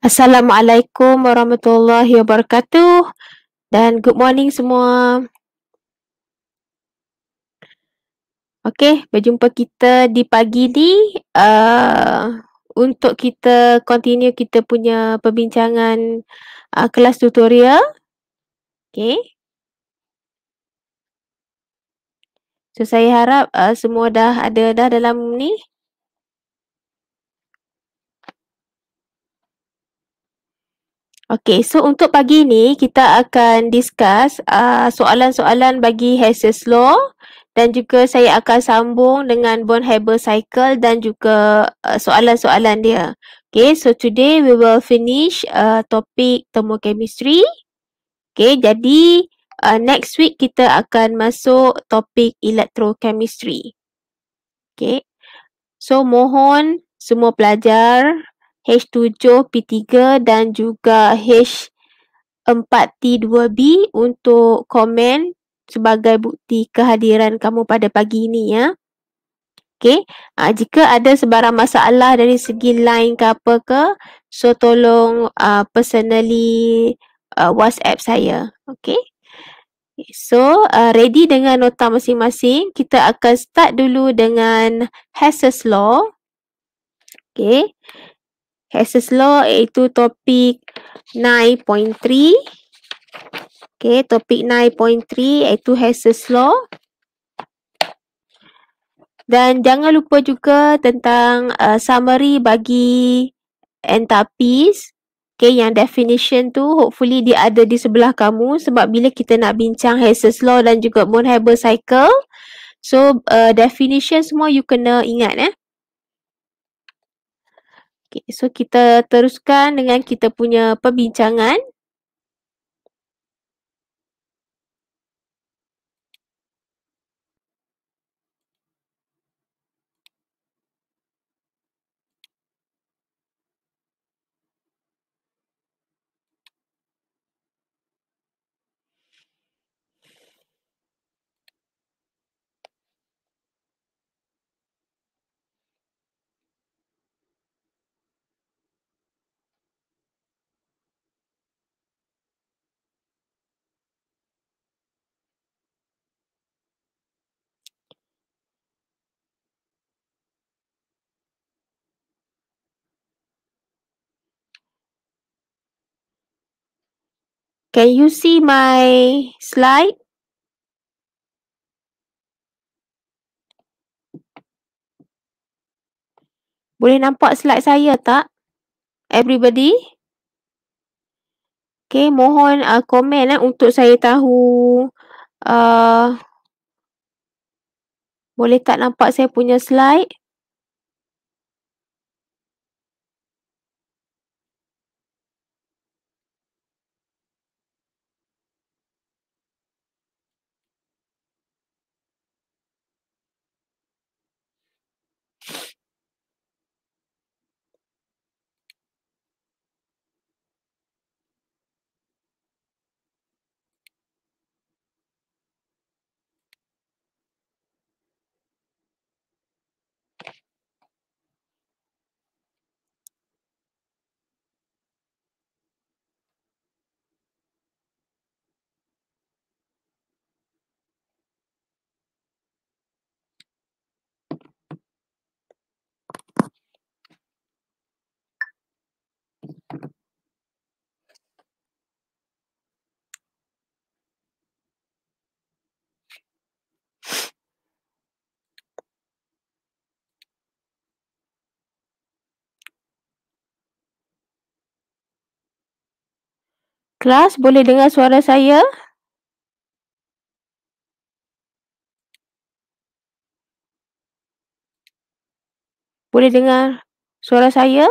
Assalamualaikum warahmatullahi wabarakatuh dan good morning semua. Okey, berjumpa kita di pagi ni uh, untuk kita continue kita punya perbincangan uh, kelas tutorial. Okey. So saya harap uh, semua dah ada dah dalam ni Okey, so untuk pagi ni kita akan discuss uh, soalan-soalan bagi Hess's Law dan juga saya akan sambung dengan Von Haber Cycle dan juga uh, soalan-soalan dia. Okay, so today we will finish uh, topik thermochemistry. Okay, jadi uh, next week kita akan masuk topik electrochemistry. Okay, so mohon semua pelajar H7P3 dan juga H4T2B untuk komen sebagai bukti kehadiran kamu pada pagi ini ya. Okey, uh, jika ada sebarang masalah dari segi line ke apa ke, so tolong uh, personally uh, WhatsApp saya. Okey. So, uh, ready dengan nota masing-masing. Kita akan start dulu dengan Hess's Law. Okay. Hess's Law iaitu topik 9.3. Okay, topik 9.3 iaitu Hess's Law. Dan jangan lupa juga tentang uh, summary bagi entapis. Okay, yang definition tu hopefully dia ada di sebelah kamu sebab bila kita nak bincang Hess's Law dan juga Born-Haber Cycle. So, uh, definition semua you kena ingat eh. Okay, so kita teruskan dengan kita punya perbincangan. Can you see my slide? Boleh nampak slide saya tak? Everybody? Okay, mohon uh, komen eh, untuk saya tahu uh, boleh tak nampak saya punya slide? Kelas boleh dengar suara saya? Boleh dengar suara saya?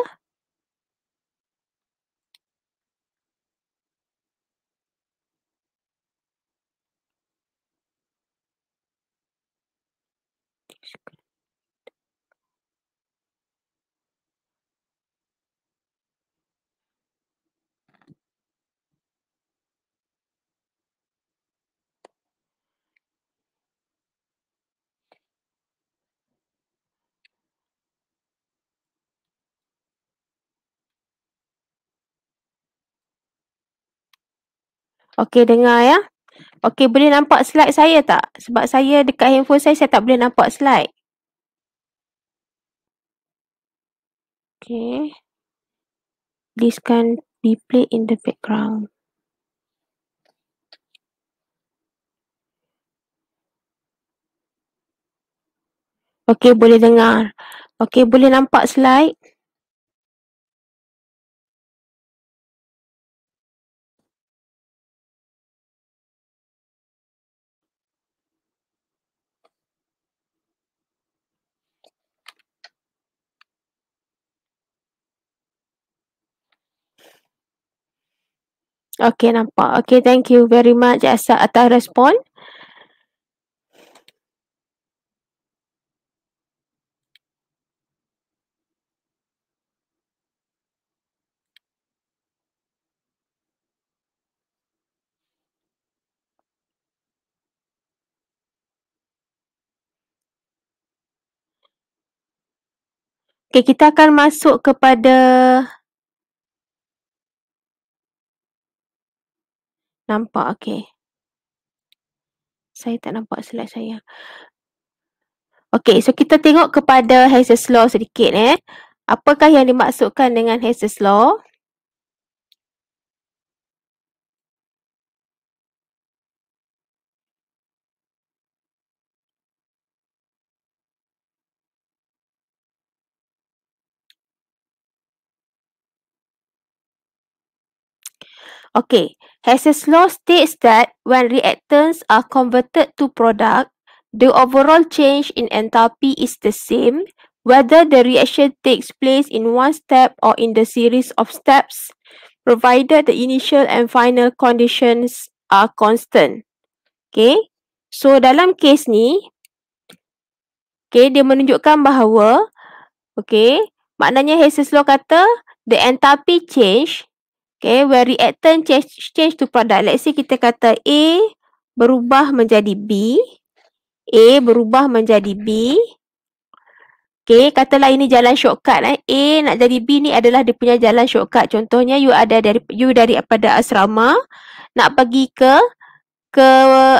Okey, dengar ya. Okey, boleh nampak slide saya tak? Sebab saya dekat handphone saya, saya tak boleh nampak slide. Okey. This can be played in the background. Okey, boleh dengar. Okey, boleh nampak slide? Okey, nampak. Okey, thank you very much Asa atas respon. Okey, kita akan masuk kepada Nampak, okey. Saya tak nampak slide saya. Okey, so kita tengok kepada Hess's Law sedikit eh. Apakah yang dimaksudkan dengan Hess's Law? Okay, Hess's law states that when reactants are converted to product, the overall change in enthalpy is the same whether the reaction takes place in one step or in the series of steps, provided the initial and final conditions are constant. Okay, so dalam case ni, okay, dia menunjukkan bahawa, okay, maknanya Hess's law kata the enthalpy change Okay, where reactant change, change to product. Let's say kita kata A berubah menjadi B. A berubah menjadi B. Okay, katalah ini jalan shortcut. Eh. A nak jadi B ni adalah dia punya jalan shortcut. Contohnya, you ada dari you daripada asrama nak pergi ke ke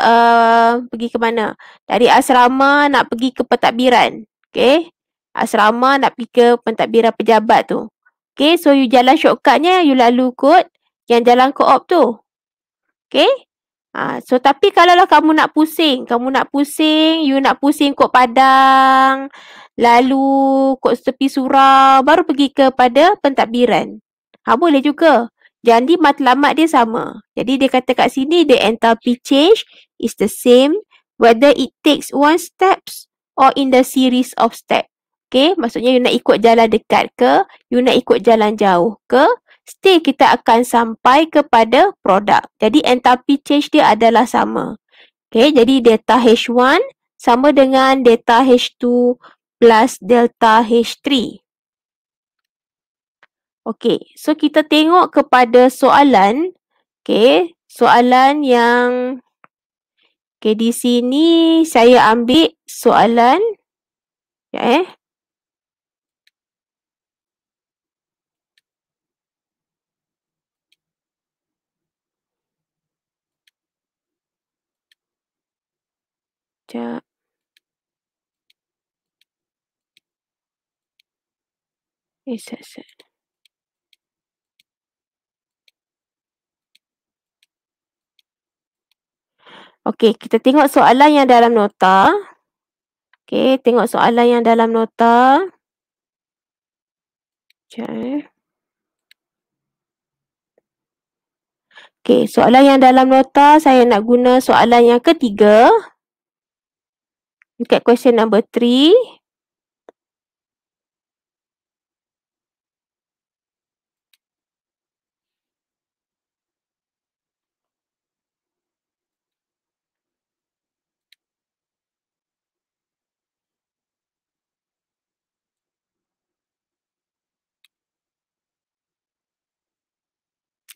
uh, pergi ke mana? Dari asrama nak pergi ke pentadbiran. Okay. Asrama nak pergi ke pentadbiran pejabat tu. Okay, so you jalan shortcutnya, you lalu kot yang jalan co-op tu. Okay. Ha, so, tapi kalau lah kamu nak pusing, kamu nak pusing, you nak pusing kot padang, lalu kot tepi surau, baru pergi kepada pentadbiran. Ha, boleh juga. Jadi, matlamat dia sama. Jadi, dia kata kat sini, the enthalpy change is the same whether it takes one steps or in the series of steps. Okay, maksudnya you nak ikut jalan dekat ke, you nak ikut jalan jauh ke, still kita akan sampai kepada produk. Jadi enthalpy change dia adalah sama. Okay, jadi delta H1 sama dengan delta H2 plus delta H3. Okay, so kita tengok kepada soalan. Okay, soalan yang Okay, di sini saya ambil soalan. Ya eh. Sekejap. Eh, set. Okey, kita tengok soalan yang dalam nota. Okey, tengok soalan yang dalam nota. Eh. Okey, soalan yang dalam nota saya nak guna soalan yang ketiga. Look at question number three.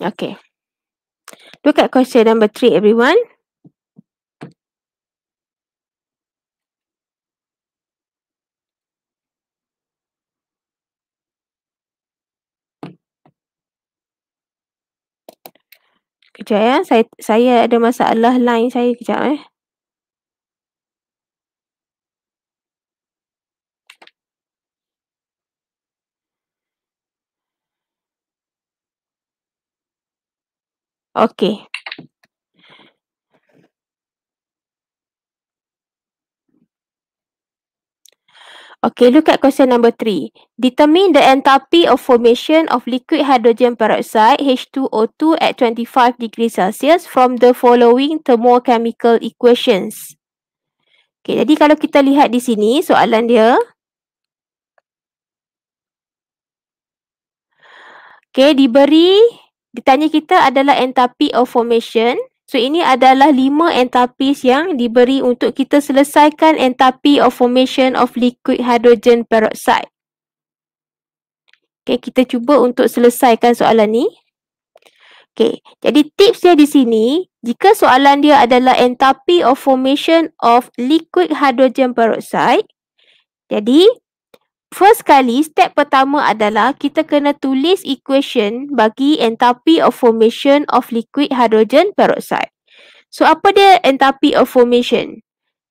Okay. Look at question number three, everyone. Kejap ya. Saya, saya ada masalah line saya. Kejap eh. Okay. Okay, look at question number three. Determine the enthalpy of formation of liquid hydrogen peroxide H2O2 at 25 degrees Celsius from the following thermochemical equations. Okay, jadi kalau kita lihat di sini soalan dia. Okay, diberi, ditanya kita adalah enthalpy of formation So ini adalah lima enthalpies yang diberi untuk kita selesaikan enthalpy of formation of liquid hydrogen peroxide. Okay, kita cuba untuk selesaikan soalan ni. Okay, jadi tips dia di sini, jika soalan dia adalah enthalpy of formation of liquid hydrogen peroxide, jadi first kali step pertama adalah kita kena tulis equation bagi enthalpy of formation of liquid hydrogen peroxide. So apa dia enthalpy of formation?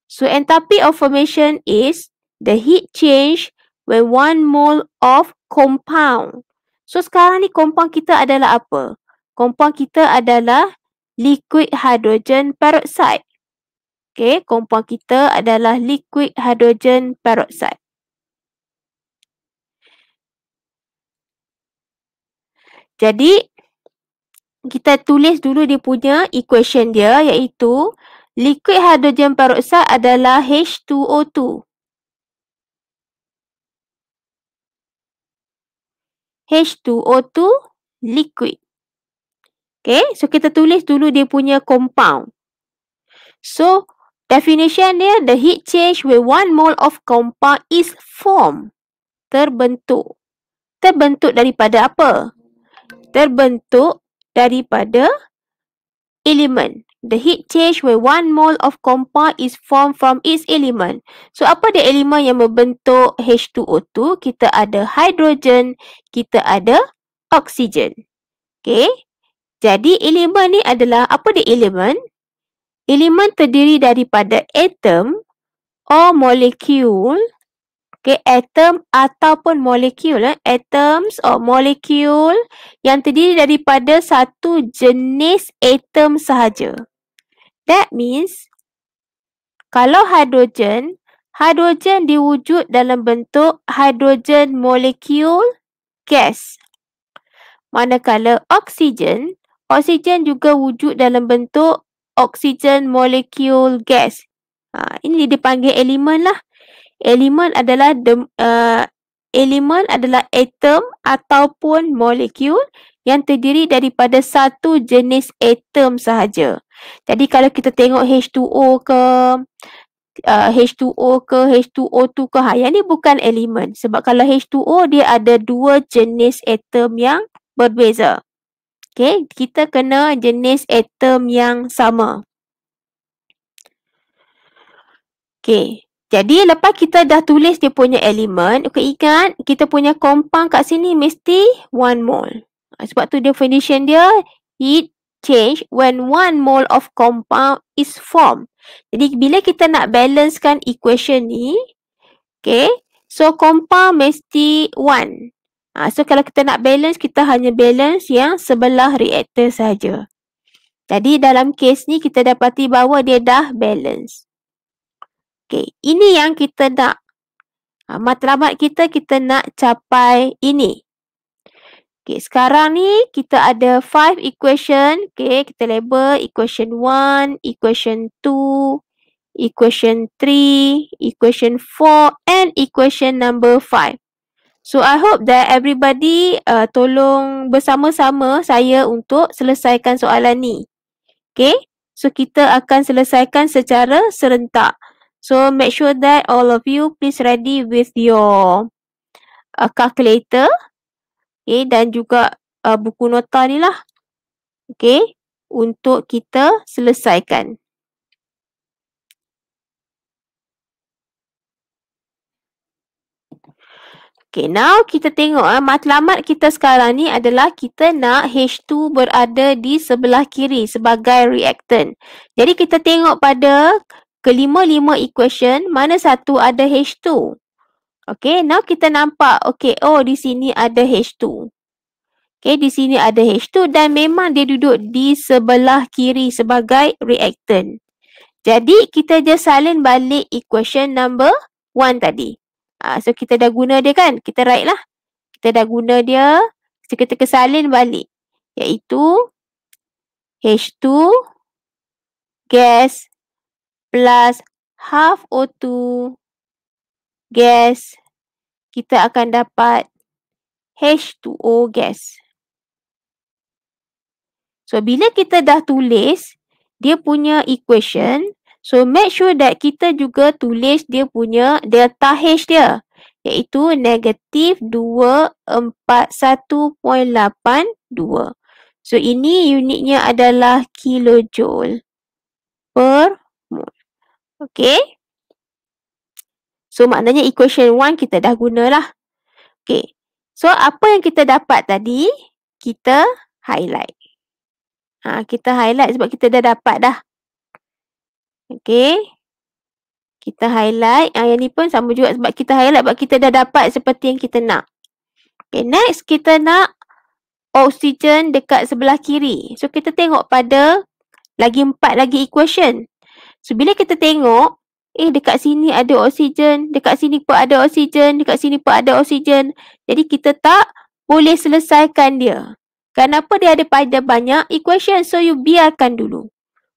So enthalpy of formation is the heat change when one mole of compound. So sekarang ni compound kita adalah apa? Compound kita adalah liquid hydrogen peroxide. Okay, compound kita adalah liquid hydrogen peroxide. Jadi, kita tulis dulu dia punya equation dia iaitu liquid hydrogen peroxide adalah H2O2. H2O2 liquid. Okay, so kita tulis dulu dia punya compound. So, definition dia, the heat change with one mole of compound is formed. Terbentuk. Terbentuk daripada apa? Terbentuk daripada element. The heat change where one mole of compound is formed from its element. So, apa dia elemen yang membentuk H2O2? Kita ada hydrogen, kita ada oksigen. Okay. Jadi, elemen ni adalah, apa dia elemen? Elemen terdiri daripada atom or molecule Okay, atom ataupun molekul. Eh. Atoms or molecule yang terdiri daripada satu jenis atom sahaja. That means, kalau hidrogen, hidrogen diwujud dalam bentuk hidrogen molekul gas. Manakala oksigen, oksigen juga wujud dalam bentuk oksigen molekul gas. Ha, ini dipanggil elemen lah elemen adalah the, uh, elemen adalah atom ataupun molekul yang terdiri daripada satu jenis atom sahaja. Jadi kalau kita tengok H2O ke uh, H2O ke H2O2 ke ha, yang ni bukan elemen sebab kalau H2O dia ada dua jenis atom yang berbeza. Okay, kita kena jenis atom yang sama. Okay, jadi lepas kita dah tulis dia punya elemen, okay, ingat kita punya compound kat sini mesti one mole. Ha, sebab tu definition dia heat change when one mole of compound is formed. Jadi bila kita nak balancekan equation ni, okay, so compound mesti one. Ha, so kalau kita nak balance, kita hanya balance yang sebelah reactor saja. Jadi dalam case ni kita dapati bahawa dia dah balance. Okey, ini yang kita nak. Ha, matlamat kita, kita nak capai ini. Okey, sekarang ni kita ada five equation. Okey, kita label equation one, equation two, equation three, equation four and equation number five. So, I hope that everybody uh, tolong bersama-sama saya untuk selesaikan soalan ni. Okay, so kita akan selesaikan secara serentak. So make sure that all of you please ready with your uh, calculator. Okay, dan juga uh, buku nota ni lah. Okay, untuk kita selesaikan. Okay, now kita tengok ah matlamat kita sekarang ni adalah kita nak H2 berada di sebelah kiri sebagai reactant. Jadi kita tengok pada kelima-lima equation mana satu ada H2. Okay, now kita nampak okay, oh di sini ada H2. Okay, di sini ada H2 dan memang dia duduk di sebelah kiri sebagai reactant. Jadi kita just salin balik equation number 1 tadi. Ha, so kita dah guna dia kan? Kita write lah. Kita dah guna dia. So kita kesalin balik. Iaitu H2 gas plus half O2 gas. Kita akan dapat H2O gas. So bila kita dah tulis dia punya equation, So make sure that kita juga tulis dia punya delta H dia. Iaitu negatif 241.82. So ini unitnya adalah kilojoule per. Okay. So maknanya equation 1 kita dah gunalah. Okay. So apa yang kita dapat tadi, kita highlight. Ha, kita highlight sebab kita dah dapat dah. Okey. Kita highlight. Ah, yang ni pun sama juga sebab kita highlight sebab kita dah dapat seperti yang kita nak. Okay, next kita nak oksigen dekat sebelah kiri. So, kita tengok pada lagi empat lagi equation. So, bila kita tengok, eh dekat sini ada oksigen, dekat sini pun ada oksigen, dekat sini pun ada oksigen. Jadi, kita tak boleh selesaikan dia. Kenapa dia ada pada banyak equation? So, you biarkan dulu.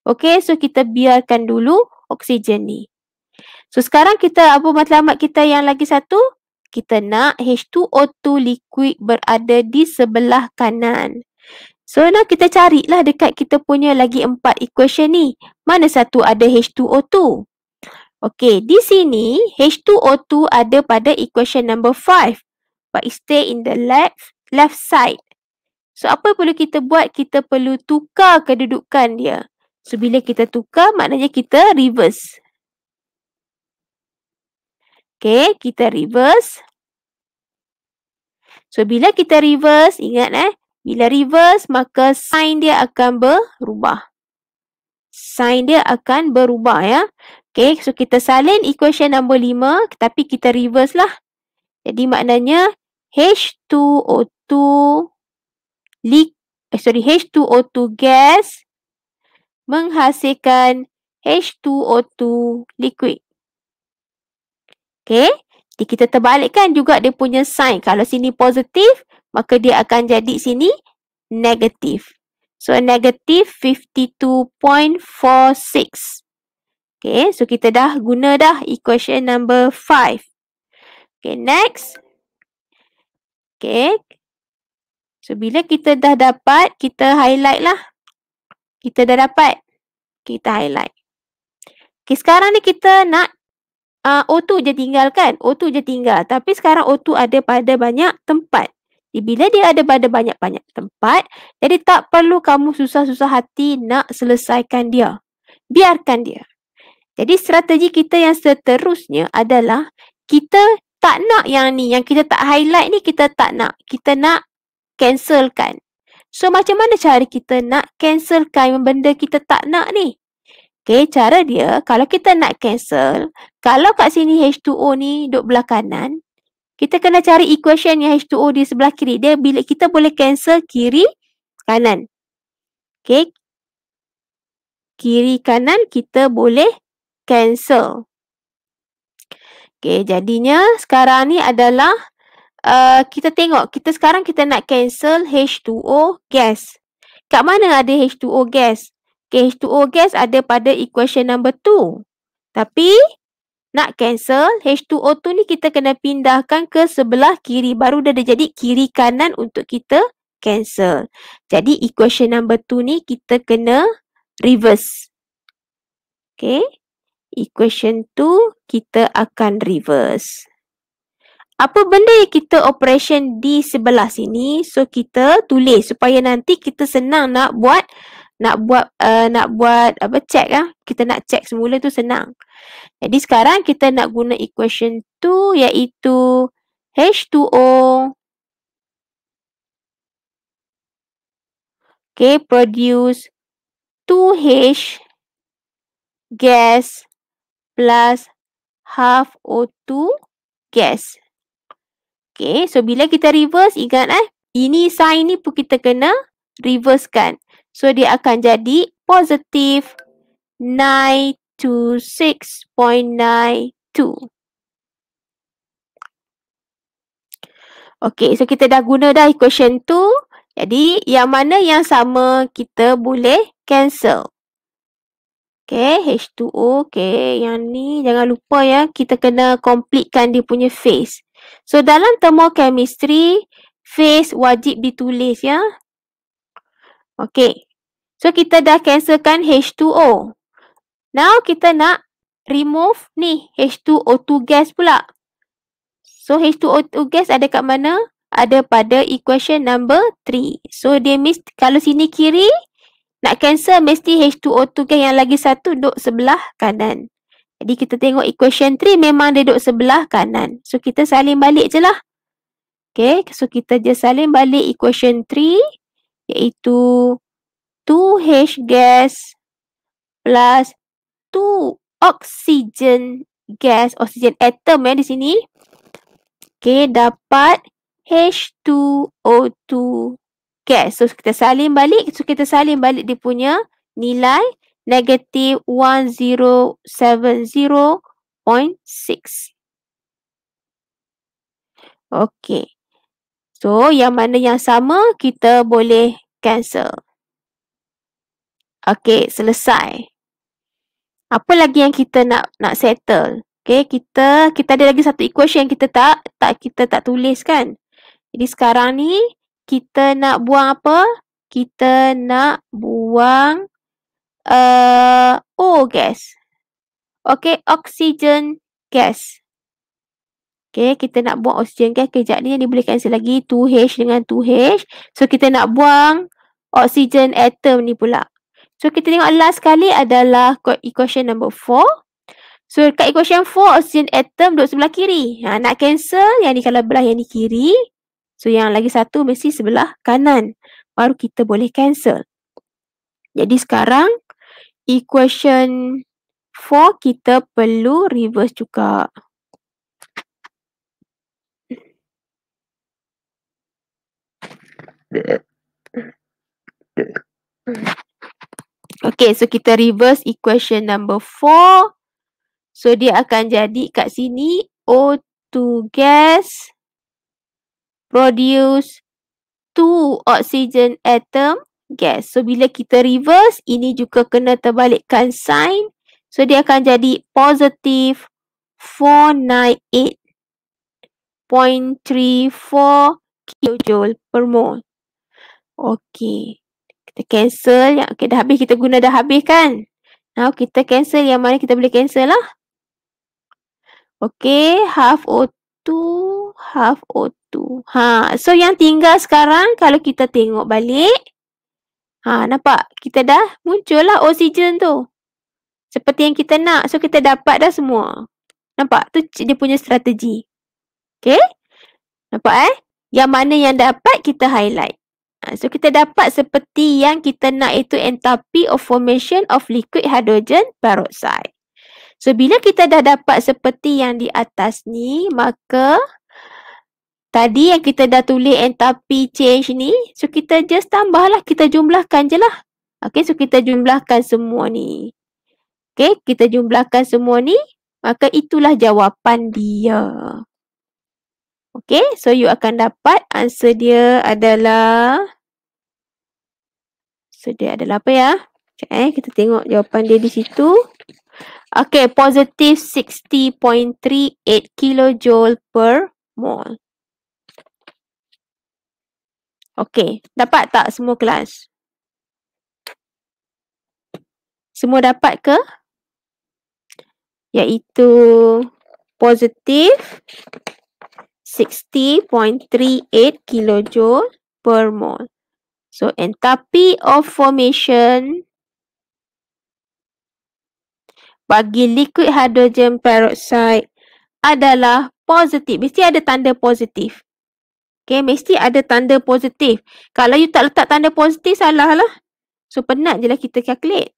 Okey, so kita biarkan dulu oksigen ni. So sekarang kita apa matlamat kita yang lagi satu? Kita nak H2O2 liquid berada di sebelah kanan. So nak kita carilah dekat kita punya lagi empat equation ni. Mana satu ada H2O2? Okey, di sini H2O2 ada pada equation number 5. But it stay in the left left side. So apa perlu kita buat? Kita perlu tukar kedudukan dia. So, bila kita tukar, maknanya kita reverse. Okay, kita reverse. So, bila kita reverse, ingat eh. Bila reverse, maka sign dia akan berubah. Sign dia akan berubah ya. Okay, so kita salin equation nombor 5, tapi kita reverse lah. Jadi, maknanya H2O2 li eh, sorry, H2O2 gas menghasilkan H2O2 liquid. Okay. Jadi kita terbalikkan juga dia punya sign. Kalau sini positif, maka dia akan jadi sini negatif. So negatif 52.46. Okay. So kita dah guna dah equation number 5. Okay. Next. Okay. So bila kita dah dapat, kita highlight lah kita dah dapat. Kita highlight. Okay, sekarang ni kita nak uh, O2 je tinggal kan? O2 je tinggal. Tapi sekarang O2 ada pada banyak tempat. Bila dia ada pada banyak-banyak tempat, jadi tak perlu kamu susah-susah hati nak selesaikan dia. Biarkan dia. Jadi strategi kita yang seterusnya adalah kita tak nak yang ni, yang kita tak highlight ni kita tak nak. Kita nak cancelkan. So macam mana cara kita nak cancelkan benda kita tak nak ni? Okay, cara dia kalau kita nak cancel, kalau kat sini H2O ni duduk belah kanan, kita kena cari equation yang H2O di sebelah kiri. Dia bila kita boleh cancel kiri, kanan. Okay. Kiri kanan kita boleh cancel. Okay, jadinya sekarang ni adalah Uh, kita tengok, kita sekarang kita nak cancel H2O gas. Kat mana ada H2O gas? Okay, H2O gas ada pada equation number 2. Tapi, nak cancel H2O2 ni kita kena pindahkan ke sebelah kiri. Baru dah jadi kiri kanan untuk kita cancel. Jadi, equation number 2 ni kita kena reverse. Okay. Equation 2 kita akan reverse apa benda yang kita operation di sebelah sini so kita tulis supaya nanti kita senang nak buat nak buat uh, nak buat apa check ah kita nak check semula tu senang jadi sekarang kita nak guna equation tu iaitu H2O okay, produce 2H gas plus half O2 gas. Okay, so bila kita reverse, ingat eh, ini sign ni pun kita kena reverse kan. So, dia akan jadi positif 926.92. Okay, so kita dah guna dah equation tu. Jadi, yang mana yang sama kita boleh cancel. Okay, H2O. Okay, yang ni jangan lupa ya. Kita kena completekan dia punya phase. So, dalam thermochemistry, phase wajib ditulis ya. Okay. So, kita dah cancelkan H2O. Now, kita nak remove ni H2O2 gas pula. So, H2O2 gas ada kat mana? Ada pada equation number 3. So, dia mesti, kalau sini kiri, nak cancel mesti H2O2 gas yang lagi satu duduk sebelah kanan. Jadi kita tengok equation 3 memang dia duduk sebelah kanan. So kita salin balik je lah. Okay, so kita je salin balik equation 3 iaitu 2H gas plus 2 oxygen gas, oxygen atom ya di sini. Okay, dapat H2O2 gas. So kita salin balik. So kita salin balik dia punya nilai negatif 1070.6. Okey. So yang mana yang sama kita boleh cancel. Okey, selesai. Apa lagi yang kita nak nak settle? Okey, kita kita ada lagi satu equation yang kita tak tak kita tak tulis kan. Jadi sekarang ni kita nak buang apa? Kita nak buang uh, O gas. Okay, oxygen gas. Okay, kita nak buang oxygen gas. Kejap ni ni boleh cancel lagi 2H dengan 2H. So, kita nak buang oxygen atom ni pula. So, kita tengok last kali adalah equation number 4. So, kat equation 4, oxygen atom duduk sebelah kiri. Ha, nak cancel, yang ni kalau belah yang ni kiri. So yang lagi satu mesti sebelah kanan. Baru kita boleh cancel. Jadi sekarang equation 4 kita perlu reverse juga. Okay, so kita reverse equation number 4. So dia akan jadi kat sini O2 gas produce two oxygen atom gas. So bila kita reverse, ini juga kena terbalikkan sign. So dia akan jadi positif 498.34 kilojoule per mole. Okey. Kita cancel yang okay, dah habis kita guna dah habis kan? Now kita cancel yang mana kita boleh cancel lah. Okey, half O2, half O2 tu. Ha, so yang tinggal sekarang kalau kita tengok balik. Ha, nampak? Kita dah muncul lah oksigen tu. Seperti yang kita nak. So kita dapat dah semua. Nampak? Tu dia punya strategi. Okay? Nampak eh? Yang mana yang dapat kita highlight. Ha, so kita dapat seperti yang kita nak itu enthalpy of formation of liquid hydrogen peroxide. So bila kita dah dapat seperti yang di atas ni, maka Tadi yang kita dah tulis enthalpy change ni, so kita just tambahlah, kita jumlahkan je lah. Okay, so kita jumlahkan semua ni. Okay, kita jumlahkan semua ni, maka itulah jawapan dia. Okay, so you akan dapat answer dia adalah... So dia adalah apa ya? Okay, eh, kita tengok jawapan dia di situ. Okay, positive 60.38 kilojoule per mole. Okey, dapat tak semua kelas? Semua dapat ke? Iaitu positif 60.38 kilojoule per mole. So, enthalpy of formation bagi liquid hydrogen peroxide adalah positif. Mesti ada tanda positif. Okay, mesti ada tanda positif. Kalau you tak letak tanda positif, salah lah. So, penat je lah kita calculate.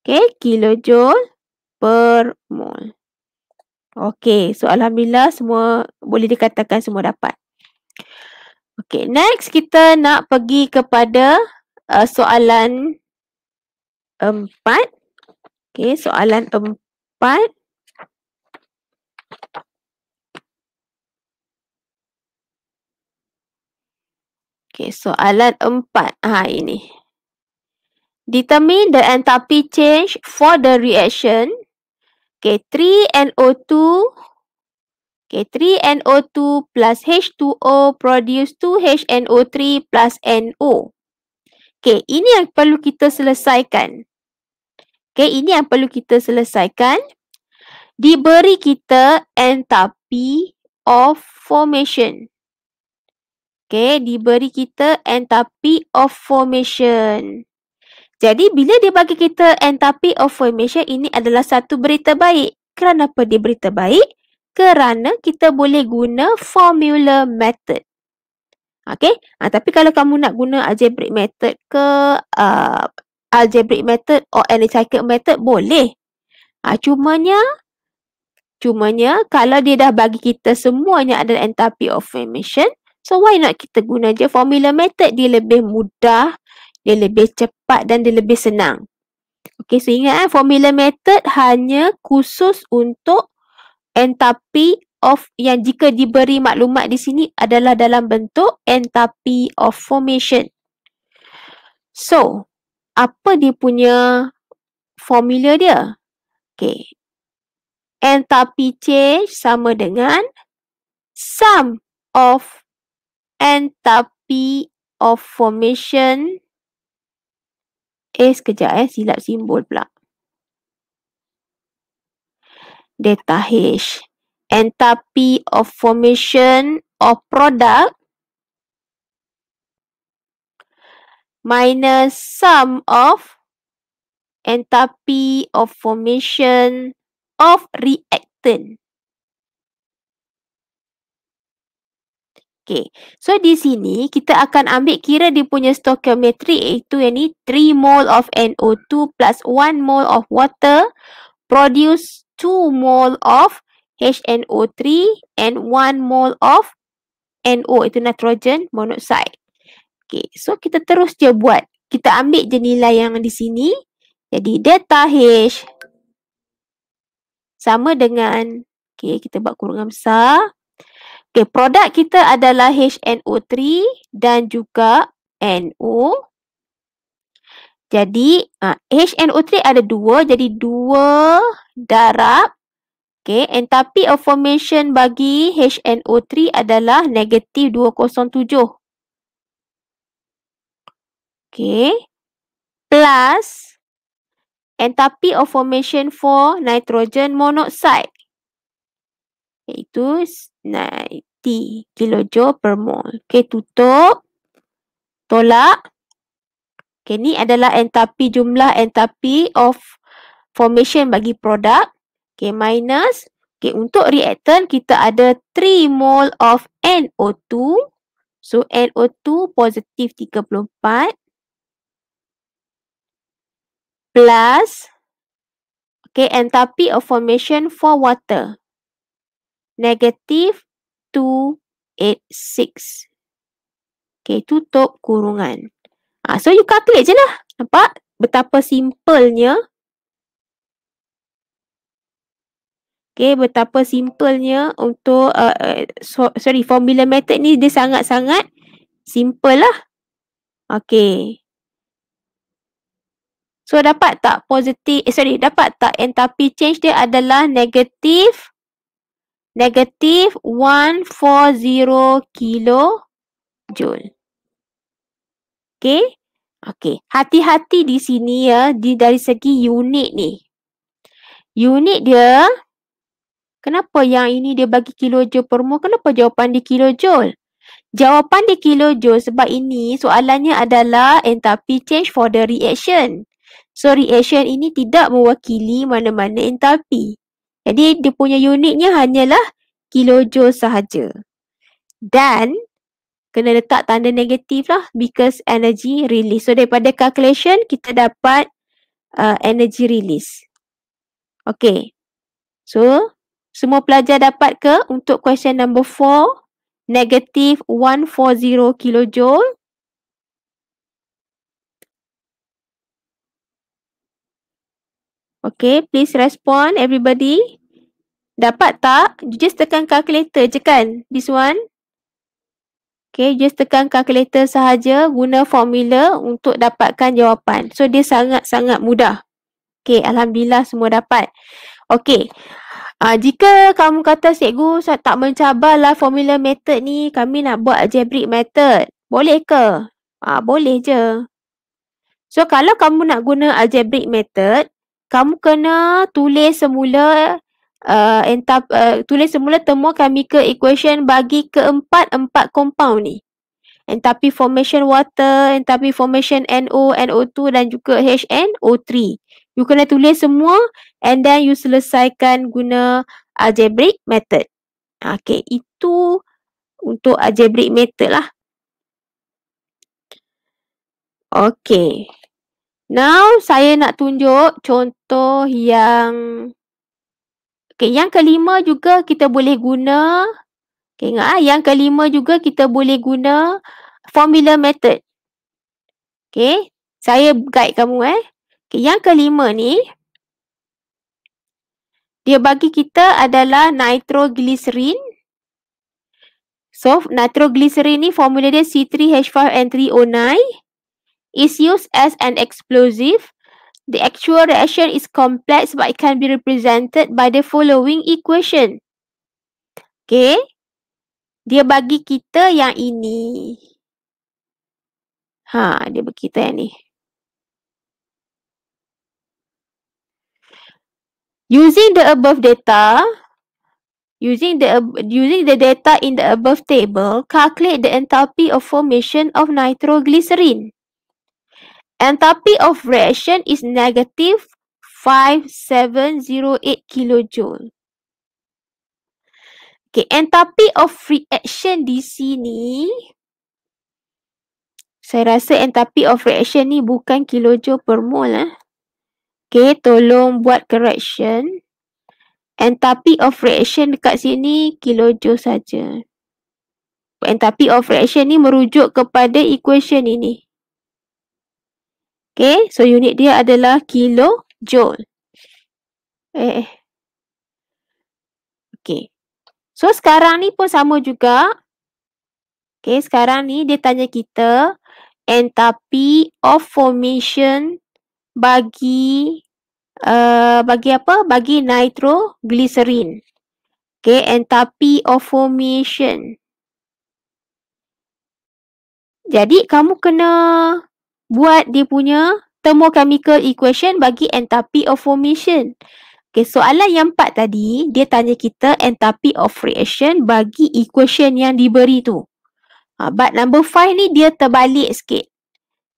Okay, kilojoule per mol. Okay, so Alhamdulillah semua boleh dikatakan semua dapat. Okay, next kita nak pergi kepada uh, soalan empat. Okay, soalan empat. Okay, soalan empat. Ha, ini. Determine the enthalpy change for the reaction. Okay, 3NO2. Okay, 3NO2 plus H2O produce 2HNO3 plus NO. Okay, ini yang perlu kita selesaikan. Okay, ini yang perlu kita selesaikan. Diberi kita enthalpy of formation. Okay, diberi kita enthalpy of formation. Jadi, bila dia bagi kita enthalpy of formation, ini adalah satu berita baik. Kenapa dia berita baik? Kerana kita boleh guna formula method. Okay, ha, tapi kalau kamu nak guna algebraic method ke uh, algebraic method or analytical method, boleh. Ha, cumanya, cumanya kalau dia dah bagi kita semuanya adalah enthalpy of formation, So why not kita guna je formula method dia lebih mudah, dia lebih cepat dan dia lebih senang. Okay, so ingat eh, formula method hanya khusus untuk enthalpy of yang jika diberi maklumat di sini adalah dalam bentuk enthalpy of formation. So, apa dia punya formula dia? Okay. Enthalpy change sama dengan sum of enthalpy of formation eh sekejap eh silap simbol pula delta H enthalpy of formation of product minus sum of enthalpy of formation of reactant Okay. So di sini kita akan ambil kira dia punya stoichiometry iaitu yang ni 3 mole of NO2 plus 1 mole of water produce 2 mole of HNO3 and 1 mole of NO itu nitrogen monoxide. Okay. So kita terus je buat. Kita ambil je nilai yang di sini. Jadi delta H sama dengan okay, kita buat kurungan besar Okay, produk kita adalah HNO3 dan juga NO. Jadi, uh, HNO3 ada dua, jadi dua darab. Okay, enthalpy of formation bagi HNO3 adalah negatif 207. Okay, plus enthalpy of formation for nitrogen monoxide iaitu 90 kilojoule per mol. Okey, tutup. Tolak. Okey, ni adalah enthalpy jumlah enthalpy of formation bagi produk. Okey, minus. Okey, untuk reactant kita ada 3 mol of NO2. So, NO2 positif 34. Plus. Okey, enthalpy of formation for water negatif 286. Okay, tutup kurungan. Ha, so, you calculate je lah. Nampak betapa simpelnya. Okay, betapa simpelnya untuk, uh, uh, so, sorry, formula method ni dia sangat-sangat simple lah. Okay. So, dapat tak positif, eh, sorry, dapat tak enthalpy change dia adalah negatif negatif 140 kilo joule. Okey. Okey. Hati-hati di sini ya di dari segi unit ni. Unit dia kenapa yang ini dia bagi kilojoule per mol? Kenapa jawapan di kilojoule? Jawapan di kilojoule sebab ini soalannya adalah enthalpy change for the reaction. So reaction ini tidak mewakili mana-mana enthalpy. Jadi dia punya unitnya hanyalah kilojoule sahaja. Dan kena letak tanda negatif lah because energy release. So daripada calculation kita dapat uh, energy release. Okay. So semua pelajar dapat ke untuk question number 4 negative 140 kilojoule Okay, please respond everybody. Dapat tak? Just tekan calculator je kan? This one. Okay, just tekan calculator sahaja guna formula untuk dapatkan jawapan. So, dia sangat-sangat mudah. Okay, Alhamdulillah semua dapat. Okay, uh, jika kamu kata cikgu tak mencabarlah formula method ni, kami nak buat algebraic method. Boleh ke? Uh, boleh je. So, kalau kamu nak guna algebraic method, kamu kena tulis semula uh, entap, uh, tulis semula thermochemical equation bagi keempat-empat compound ni. Enthalpy formation water, enthalpy formation NO, NO2 dan juga HNO3. You kena tulis semua and then you selesaikan guna algebraic method. Okay, itu untuk algebraic method lah. Okay. Now saya nak tunjuk contoh yang Okay, yang kelima juga kita boleh guna Okay, ingat ah yang kelima juga kita boleh guna formula method. Okay, saya guide kamu eh. Yang kelima ni dia bagi kita adalah nitroglycerin. So, nitroglycerin ni formula dia C3H5N3O9 is used as an explosive. The actual reaction is complex but it can be represented by the following equation. Okay. Dia bagi kita yang ini. Ha, dia bagi kita yang ni. Using the above data, using the using the data in the above table, calculate the enthalpy of formation of nitroglycerin. Enthalpy of reaction is negative 5708 kilojoule. Okay, enthalpy of reaction di sini saya rasa enthalpy of reaction ni bukan kilojoule per mole eh. Okay, tolong buat correction. Enthalpy of reaction dekat sini kilojoule saja. Enthalpy of reaction ni merujuk kepada equation ini. Okay, so unit dia adalah kilojoule. Eh, eh. Okay. So sekarang ni pun sama juga. Okay, sekarang ni dia tanya kita enthalpy of formation bagi uh, bagi apa? Bagi nitroglycerin. Okay, enthalpy of formation. Jadi kamu kena buat dia punya thermochemical equation bagi enthalpy of formation. Okay, soalan yang empat tadi, dia tanya kita enthalpy of reaction bagi equation yang diberi tu. Ha, but number five ni dia terbalik sikit.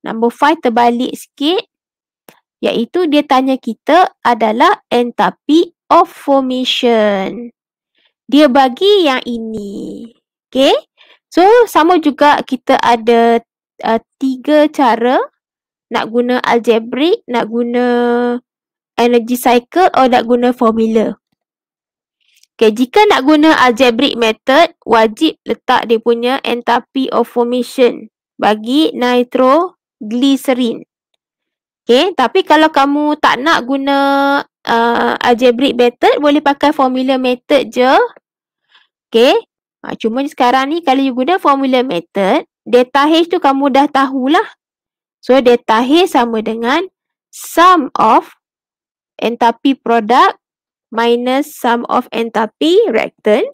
Number five terbalik sikit. Iaitu dia tanya kita adalah enthalpy of formation. Dia bagi yang ini. Okay. So, sama juga kita ada uh, tiga cara nak guna algebraic, nak guna energy cycle atau nak guna formula. Okay, jika nak guna algebraic method, wajib letak dia punya enthalpy of formation bagi nitroglycerin. Okay, tapi kalau kamu tak nak guna uh, algebraic method, boleh pakai formula method je. Okay, ha, cuma sekarang ni kalau you guna formula method, Data H tu kamu dah tahulah. So data H sama dengan sum of enthalpy product minus sum of enthalpy reactant.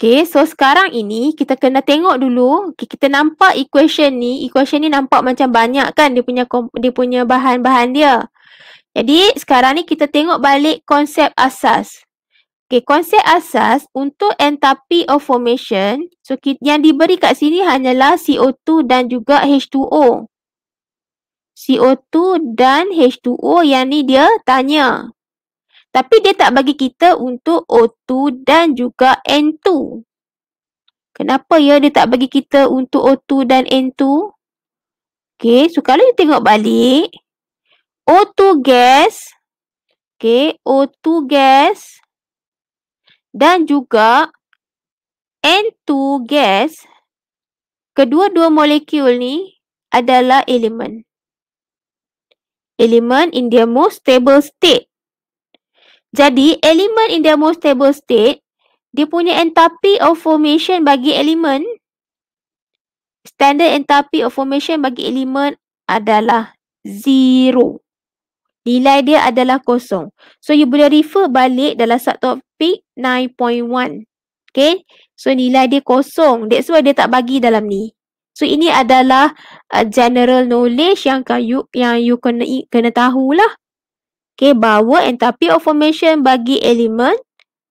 Okay, so sekarang ini kita kena tengok dulu. Okay, kita nampak equation ni. Equation ni nampak macam banyak kan dia punya dia punya bahan-bahan dia. Jadi sekarang ni kita tengok balik konsep asas. Okay, konsep asas untuk enthalpy of formation, so yang diberi kat sini hanyalah CO2 dan juga H2O. CO2 dan H2O yang ni dia tanya. Tapi dia tak bagi kita untuk O2 dan juga N2. Kenapa ya dia tak bagi kita untuk O2 dan N2? Okay, so kalau you tengok balik, O2 gas, okay, O2 gas dan juga N2 gas, kedua-dua molekul ni adalah elemen. Elemen in their most stable state. Jadi, elemen in their most stable state, dia punya enthalpy of formation bagi elemen, standard enthalpy of formation bagi elemen adalah zero. Nilai dia adalah kosong. So, you boleh refer balik dalam subtopik 9.1. Okay. So, nilai dia kosong. That's why dia tak bagi dalam ni. So, ini adalah uh, general knowledge yang you, yang you kena, kena tahulah. Okay, bahawa enthalpy of formation bagi elemen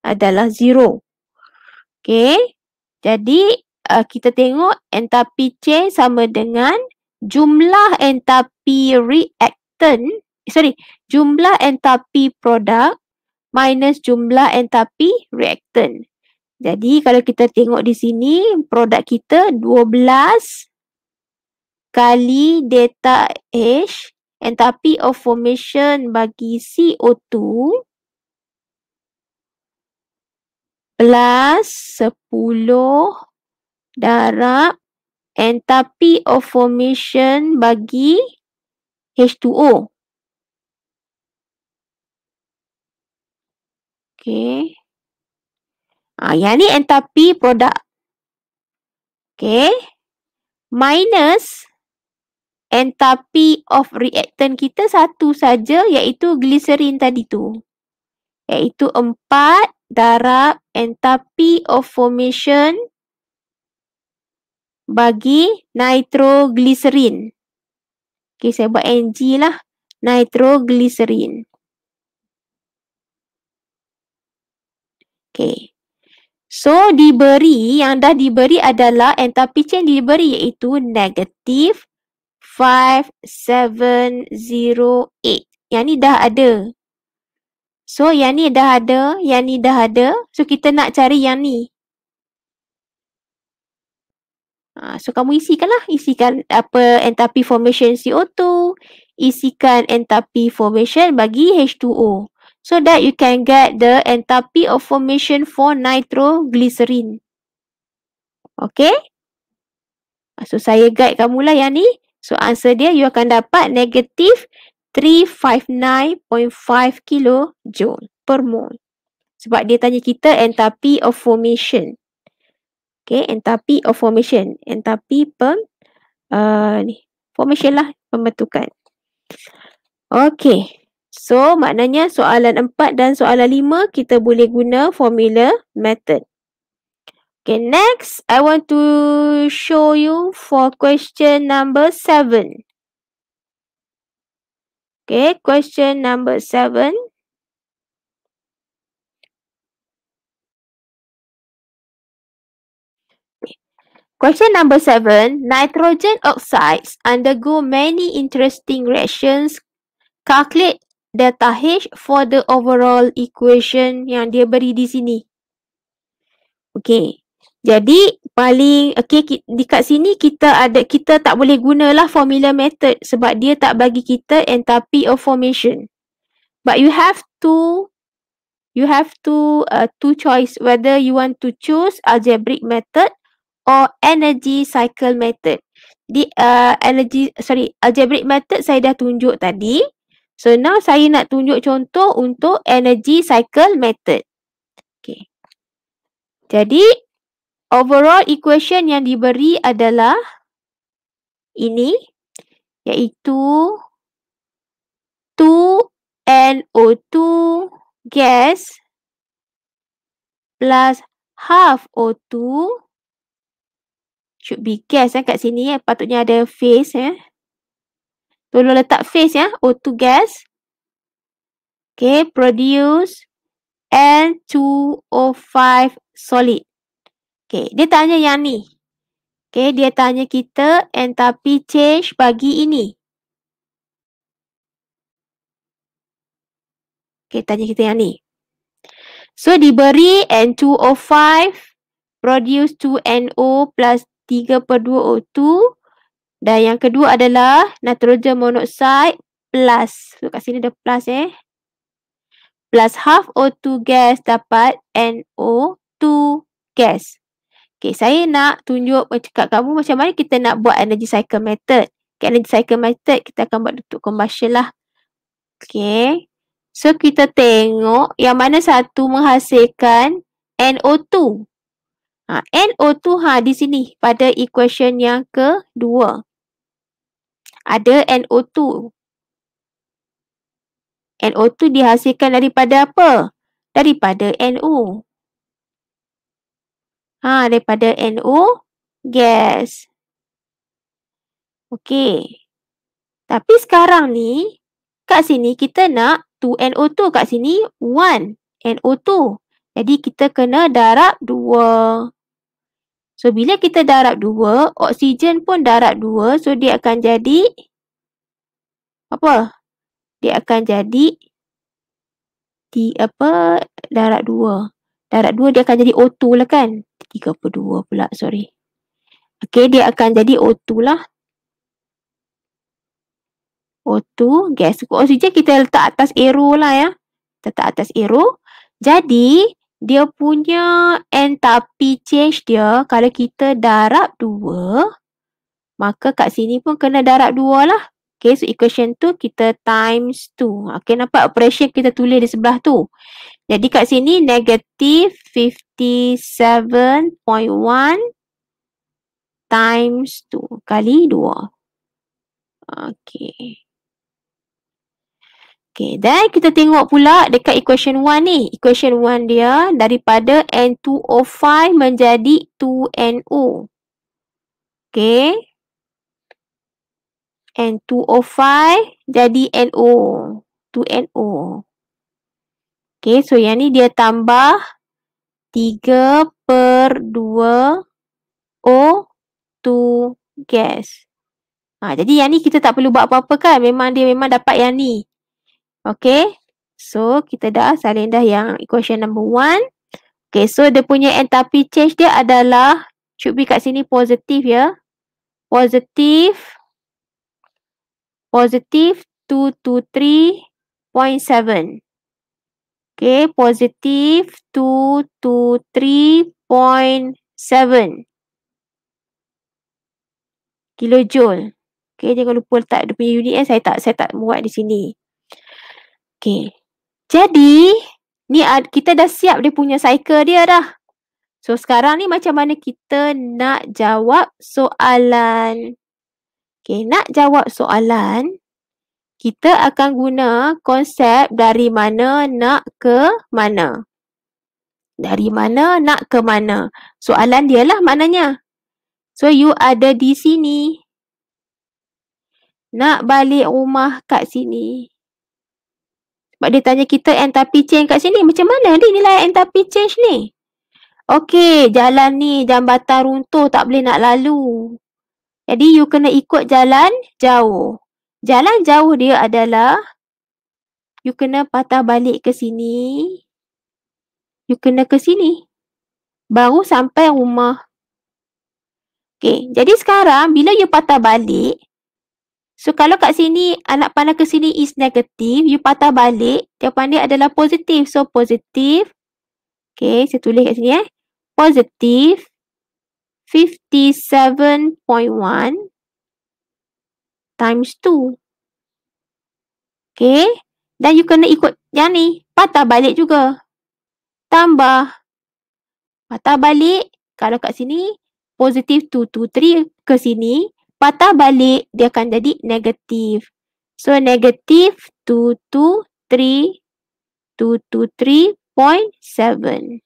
adalah zero. Okay, jadi uh, kita tengok enthalpy change sama dengan jumlah enthalpy reactant, sorry, jumlah enthalpy produk minus jumlah enthalpy reactant. Jadi kalau kita tengok di sini produk kita 12 kali delta H enthalpy of formation bagi CO2 plus 10 darab enthalpy of formation bagi H2O. Okay. Ah, yang ni enthalpy produk. Okay. Minus enthalpy of reactant kita satu saja iaitu glycerin tadi tu. Iaitu empat darab enthalpy of formation bagi nitroglycerin. Okay, saya buat NG lah. Nitroglycerin. Okay. So, diberi, yang dah diberi adalah enthalpy change diberi iaitu negatif 5708. Yang ni dah ada. So yang ni dah ada, yang ni dah ada. So kita nak cari yang ni. Ha, so kamu isikanlah. Isikan apa enthalpy formation CO2. Isikan enthalpy formation bagi H2O. So that you can get the enthalpy of formation for nitroglycerin. Okay? So saya guide kamulah yang ni. So answer dia you akan dapat negatif 359.5 kilojoule per mole. Sebab dia tanya kita enthalpy of formation. Okay, enthalpy of formation. Enthalpy pem, uh, ni, formation lah, pembentukan. Okay. So, maknanya soalan 4 dan soalan 5 kita boleh guna formula method. Okay, next I want to show you for question number seven. Okay, question number seven. Question number seven, nitrogen oxides undergo many interesting reactions. Calculate delta H for the overall equation yang dia beri di sini. Okay, jadi paling okey dekat sini kita ada kita tak boleh gunalah formula method sebab dia tak bagi kita enthalpy of formation. But you have to you have to uh, two choice whether you want to choose algebraic method or energy cycle method. Di uh, energy sorry algebraic method saya dah tunjuk tadi. So now saya nak tunjuk contoh untuk energy cycle method. Okay. Jadi overall equation yang diberi adalah ini iaitu 2NO2 gas plus half O2 should be gas eh, kat sini eh. patutnya ada phase eh. Tolong letak phase ya, O2 gas. Okay, produce N2O5 solid. Okay, dia tanya yang ni. Okay, dia tanya kita entropy change bagi ini. Okay, tanya kita yang ni. So, diberi N2O5 produce 2NO plus 3 per 2O2 dan yang kedua adalah nitrogen monoxide plus. So, kat sini ada plus eh. Plus half O2 gas dapat NO2 gas. Okay, saya nak tunjuk kat kamu macam mana kita nak buat energy cycle method. Okay, energy cycle method kita akan buat untuk combustion lah. Okay. So, kita tengok yang mana satu menghasilkan NO2. Ha, NO2 ha, di sini pada equation yang kedua. Ada NO2. NO2 dihasilkan daripada apa? Daripada NO. Ha, daripada NO gas. Okey. Tapi sekarang ni, kat sini kita nak 2NO2. Kat sini 1NO2. Jadi kita kena darab 2. So, bila kita darab 2, oksigen pun darab 2. So, dia akan jadi apa? Dia akan jadi di apa darab 2. Darab 2 dia akan jadi O2 lah kan? 3 per 2 pula, sorry. Okey, dia akan jadi O2 lah. O2, gas. Oksigen kita letak atas arrow lah ya. Letak atas arrow. Jadi, dia punya enthalpy change dia, kalau kita darab 2, maka kat sini pun kena darab 2 lah. Okay, so equation tu kita times 2. Okay, nampak operation kita tulis di sebelah tu. Jadi kat sini negatif 57.1 times 2 kali 2. Okay. Okay, dan kita tengok pula dekat equation 1 ni. Equation 1 dia daripada N2O5 menjadi 2NO. Okay. N2O5 jadi NO. 2NO. Okay, so yang ni dia tambah 3 per 2 O2 gas. Ha, jadi yang ni kita tak perlu buat apa-apa kan. Memang dia memang dapat yang ni. Okay. So, kita dah salin dah yang equation number 1. Okay, so dia punya enthalpy change dia adalah should be kat sini positif ya. Positif. Positif 223.7. Okay, positif 223.7 kilojoule. Okay, jangan lupa letak dia punya unit eh. Saya tak saya tak buat di sini. Okay. Jadi, ni kita dah siap dia punya cycle dia dah. So, sekarang ni macam mana kita nak jawab soalan. Okay, nak jawab soalan kita akan guna konsep dari mana nak ke mana. Dari mana nak ke mana. Soalan dia lah maknanya. So you ada di sini. Nak balik rumah kat sini. Sebab dia tanya kita enthalpy change kat sini. Macam mana dia nilai enthalpy change ni? Okey, jalan ni jambatan runtuh tak boleh nak lalu. Jadi you kena ikut jalan jauh. Jalan jauh dia adalah you kena patah balik ke sini. You kena ke sini. Baru sampai rumah. Okay, jadi sekarang bila you patah balik, so kalau kat sini anak panah ke sini is negatif, you patah balik, jawapan dia adalah positif. So positif, okay, saya tulis kat sini eh. Positif 57.1 times 2. Okay. Dan you kena ikut yang ni. Patah balik juga. Tambah. Patah balik. Kalau kat sini. Positif 2, 2, 3 ke sini. Patah balik. Dia akan jadi negatif. So negatif 2, 2, 3. 2, 2, 3.7.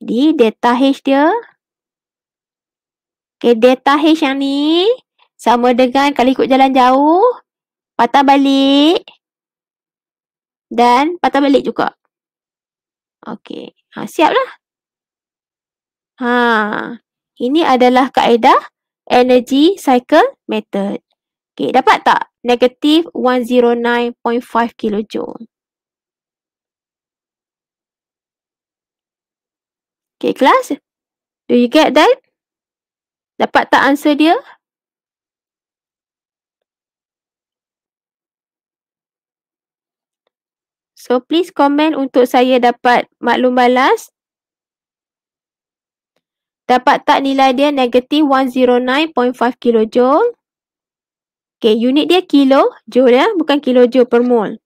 Jadi data H dia. Okay, data H yang ni sama dengan kalau ikut jalan jauh, patah balik dan patah balik juga. Okey. Ha, siaplah. Ha. Ini adalah kaedah energy cycle method. Okey, dapat tak? Negatif 109.5 kJ. Okay, kelas. Do you get that? Dapat tak answer dia? So, please comment untuk saya dapat maklum balas. Dapat tak nilai dia negatif 109.5 kilojoule? Okay, unit dia kilo, joule ya, bukan kilojoule per mol.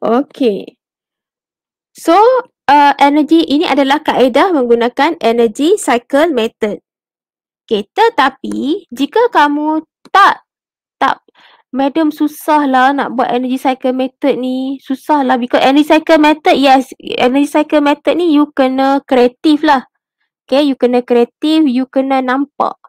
Okay. So, uh, energy ini adalah kaedah menggunakan energy cycle method. Okay, tetapi jika kamu tak, tak, madam susahlah nak buat energy cycle method ni. Susahlah because energy cycle method, yes, energy cycle method ni you kena kreatif lah. Okay, you kena kreatif, you kena nampak.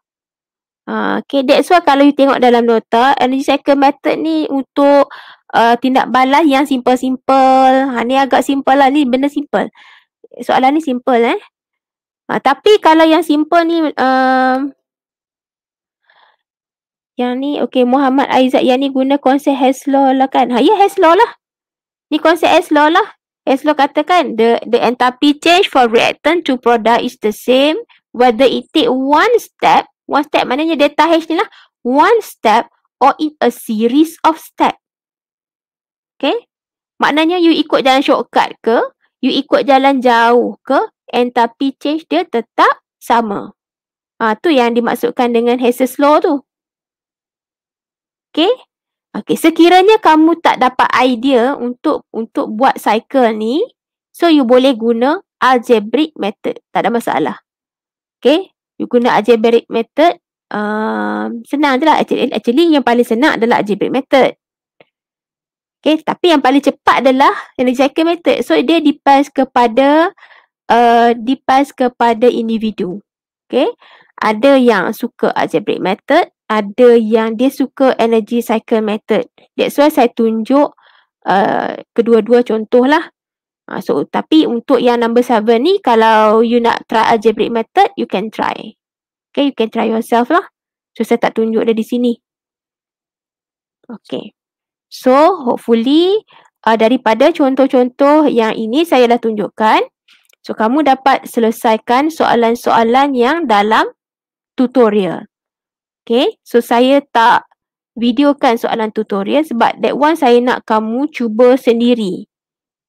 Uh, okay, that's why kalau you tengok dalam nota, energy cycle method ni untuk uh, tindak balas yang simple-simple. Ha, ni agak simple lah. Ni benda simple. Soalan ni simple eh. Ha, tapi kalau yang simple ni, uh, yang ni, okay, Muhammad Aizat yang ni guna konsep Hess lah kan. Ha, ya Hess lah. Ni konsep Hess lah. Hess katakan, the the enthalpy change for reactant to product is the same whether it take one step, one step maknanya delta H ni lah, one step or in a series of step. Okay. Maknanya you ikut jalan shortcut ke, you ikut jalan jauh ke, enthalpy change dia tetap sama. Ha, tu yang dimaksudkan dengan Hess's law tu. Okay. Okay, sekiranya kamu tak dapat idea untuk untuk buat cycle ni, so you boleh guna algebraic method. Tak ada masalah. Okay, you guna algebraic method, um, senang je lah. Actually, actually, yang paling senang adalah algebraic method. Okay, tapi yang paling cepat adalah energy cycle method. So, dia depends kepada uh, depends kepada individu. Okay, ada yang suka algebraic method, ada yang dia suka energy cycle method. That's why saya tunjuk uh, kedua-dua contoh lah. Uh, so, tapi untuk yang number seven ni, kalau you nak try algebraic method, you can try. Okay, you can try yourself lah. So, saya tak tunjuk dia di sini. Okay. So, hopefully uh, daripada contoh-contoh yang ini saya dah tunjukkan. So, kamu dapat selesaikan soalan-soalan yang dalam tutorial. Okay, so saya tak videokan soalan tutorial sebab that one saya nak kamu cuba sendiri.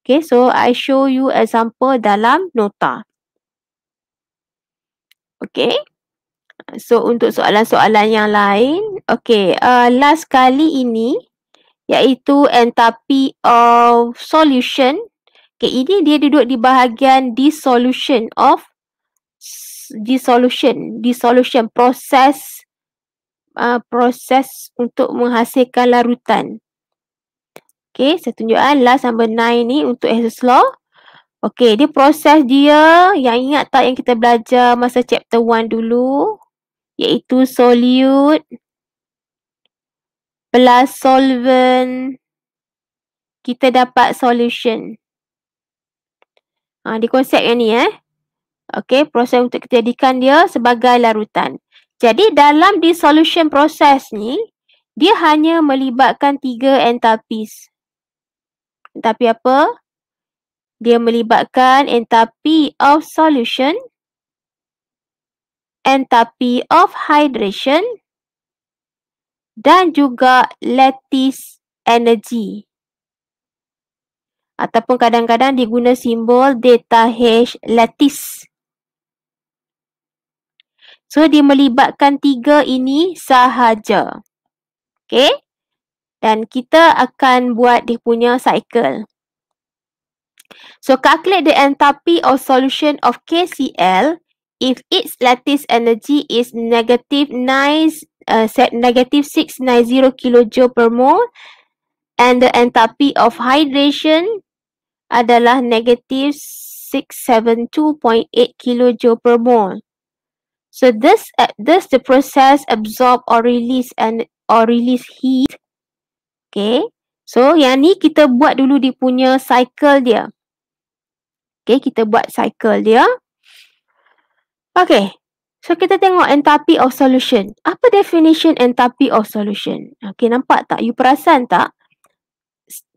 Okay, so I show you example dalam nota. Okay. So, untuk soalan-soalan yang lain. Okay, uh, last kali ini iaitu enthalpy of solution. Okay, ini dia duduk di bahagian dissolution of dissolution, dissolution proses uh, proses untuk menghasilkan larutan. Okay, saya tunjukkan last number 9 ni untuk Hess's Law. Okay, dia proses dia yang ingat tak yang kita belajar masa chapter 1 dulu iaitu solute plus solvent kita dapat solution. Ha, di konsep yang ni eh. Okey, proses untuk kita jadikan dia sebagai larutan. Jadi dalam dissolution proses ni, dia hanya melibatkan tiga enthalpies. Enthalpy apa? Dia melibatkan enthalpy of solution, enthalpy of hydration, dan juga lattice energy. Ataupun kadang-kadang diguna simbol delta H lattice. So dia melibatkan tiga ini sahaja. Okay. Dan kita akan buat dia punya cycle. So calculate the enthalpy of solution of KCl if its lattice energy is negative 9 uh, set negative 690 kilojoule per mole and the enthalpy of hydration adalah negative 672.8 kilojoule per mole. So this uh, this the process absorb or release and or release heat. Okay. So yang ni kita buat dulu dia punya cycle dia. Okay, kita buat cycle dia. Okay. So kita tengok enthalpy of solution. Apa definition enthalpy of solution? Okay, nampak tak? You perasan tak?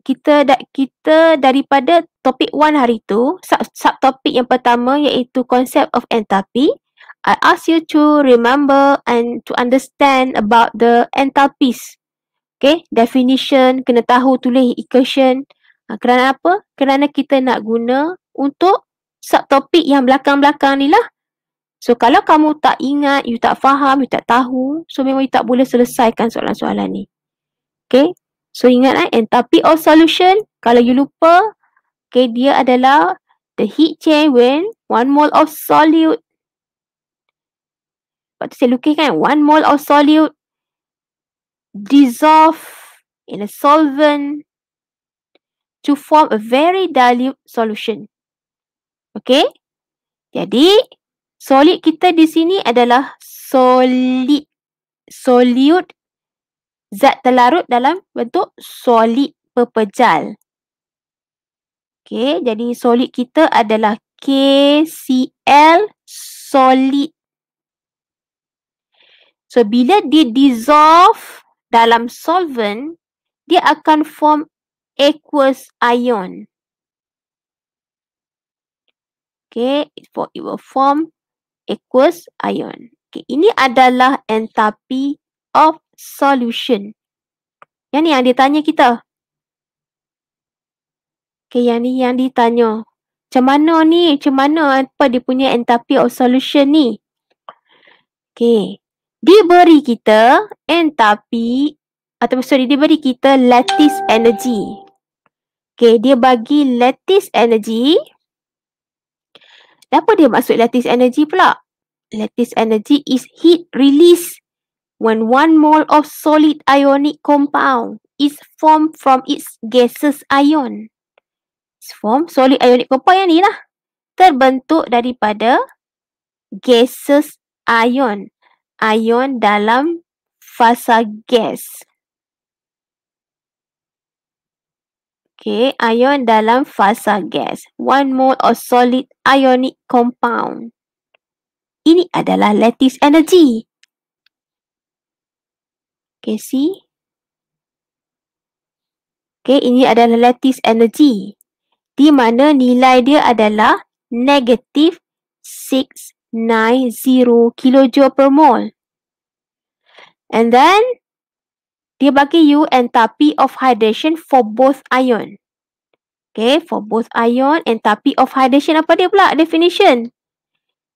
Kita da, kita daripada topik 1 hari tu, sub, subtopik yang pertama iaitu concept of enthalpy. I ask you to remember and to understand about the enthalpies. Okay, definition, kena tahu tulis equation. Ha, kerana apa? Kerana kita nak guna untuk subtopik yang belakang-belakang ni lah. So, kalau kamu tak ingat, you tak faham, you tak tahu, so memang you tak boleh selesaikan soalan-soalan ni. Okay, so ingat eh, enthalpy of solution, kalau you lupa, okay, dia adalah the heat change when one mole of solute Lepas tu saya lukiskan one mole of solute dissolve in a solvent to form a very dilute solution. Okay? Jadi, solid kita di sini adalah solid. Solute zat terlarut dalam bentuk solid pepejal. Okay, jadi solid kita adalah KCl solid So bila dia dissolve dalam solvent, dia akan form aqueous ion. Okay, it will form aqueous ion. Okay, ini adalah enthalpy of solution. Yang ni yang dia tanya kita. Okay, yang ni yang ditanya. Macam mana ni? Macam mana apa dia punya enthalpy of solution ni? Okay diberi kita enthalpy atau sorry diberi kita lattice energy. Okay, dia bagi lattice energy. Apa dia maksud lattice energy pula? Lattice energy is heat release when one mole of solid ionic compound is formed from its gaseous ion. It's formed solid ionic compound yang ni lah. Terbentuk daripada gaseous ion ion dalam fasa gas. Okay, ion dalam fasa gas. One mole of solid ionic compound. Ini adalah lattice energy. Okay, see? Okay, ini adalah lattice energy. Di mana nilai dia adalah negatif 6 90 kilojoule per mole. And then, dia bagi you enthalpy of hydration for both ion. Okay, for both ion, enthalpy of hydration apa dia pula? Definition.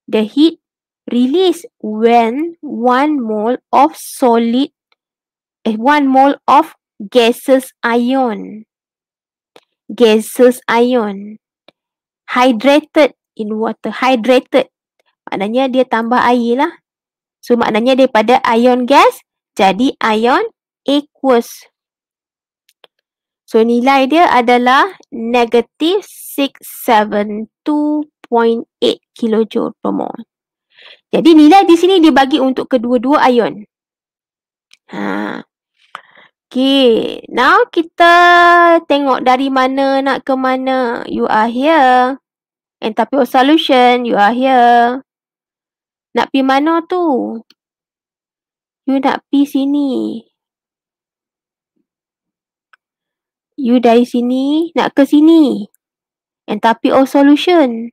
The heat released when one mole of solid, one mole of gaseous ion. Gaseous ion. Hydrated in water. Hydrated Maknanya dia tambah air lah. So maknanya daripada ion gas jadi ion aqueous. So nilai dia adalah negatif 672.8 kilojoule per mole. Jadi nilai di sini dibagi untuk kedua-dua ion. Ha. Okay. Now kita tengok dari mana nak ke mana. You are here. Enthalpy of solution. You are here. Nak pi mana tu? You nak pi sini. You dari sini nak ke sini. And tapi all solution.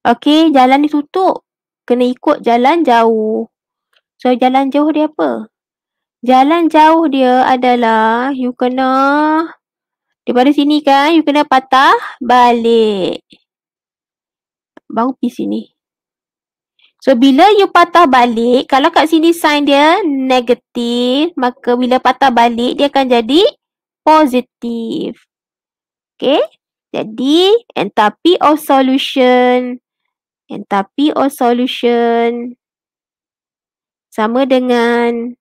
Okay, jalan ditutup. Kena ikut jalan jauh. So, jalan jauh dia apa? Jalan jauh dia adalah you kena daripada sini kan, you kena patah balik. Baru pergi sini. So bila you patah balik, kalau kat sini sign dia negatif, maka bila patah balik dia akan jadi positif. Okay. Jadi enthalpy of solution, enthalpy of solution sama dengan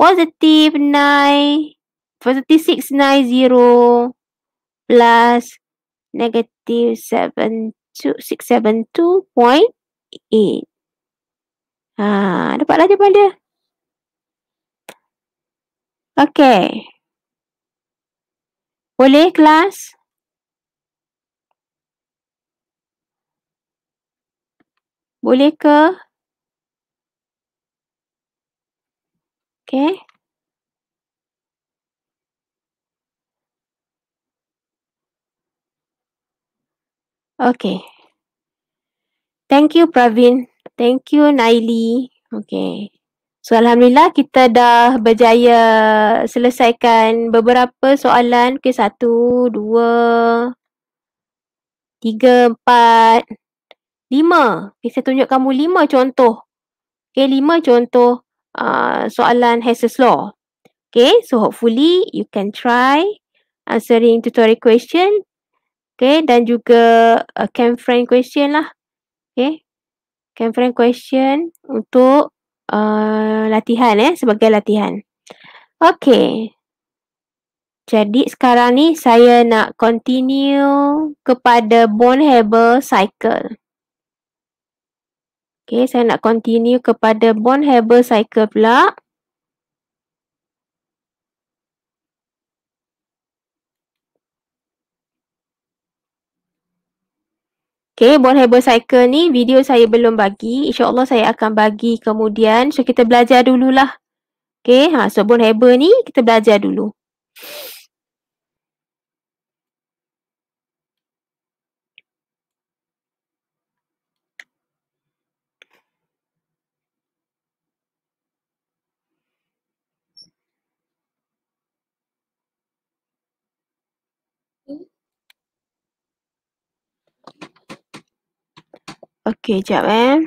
positif 9, positif 690 plus negatif 672.8. Ha, dapatlah jawapan dia. Okey. Boleh kelas? Boleh ke? Okay. Okay. Thank you Pravin. Thank you Naili. Okay. So Alhamdulillah kita dah berjaya selesaikan beberapa soalan. Okay, satu, dua, tiga, empat, lima. Okay, saya tunjuk kamu lima contoh. Okay, lima contoh uh, soalan Hess's Law. Okay, so hopefully you can try answering tutorial question. Okay, dan juga uh, camp friend question lah. Okay, camp friend question untuk uh, latihan eh sebagai latihan. Okay. Jadi sekarang ni saya nak continue kepada Born-Haber cycle. Okay, saya nak continue kepada Born-Haber cycle pula. Okay, Born-Haber cycle ni video saya belum bagi. InsyaAllah saya akan bagi kemudian. So, kita belajar dululah. Okay, ha, so Born-Haber ni kita belajar dulu. Okey, jap eh.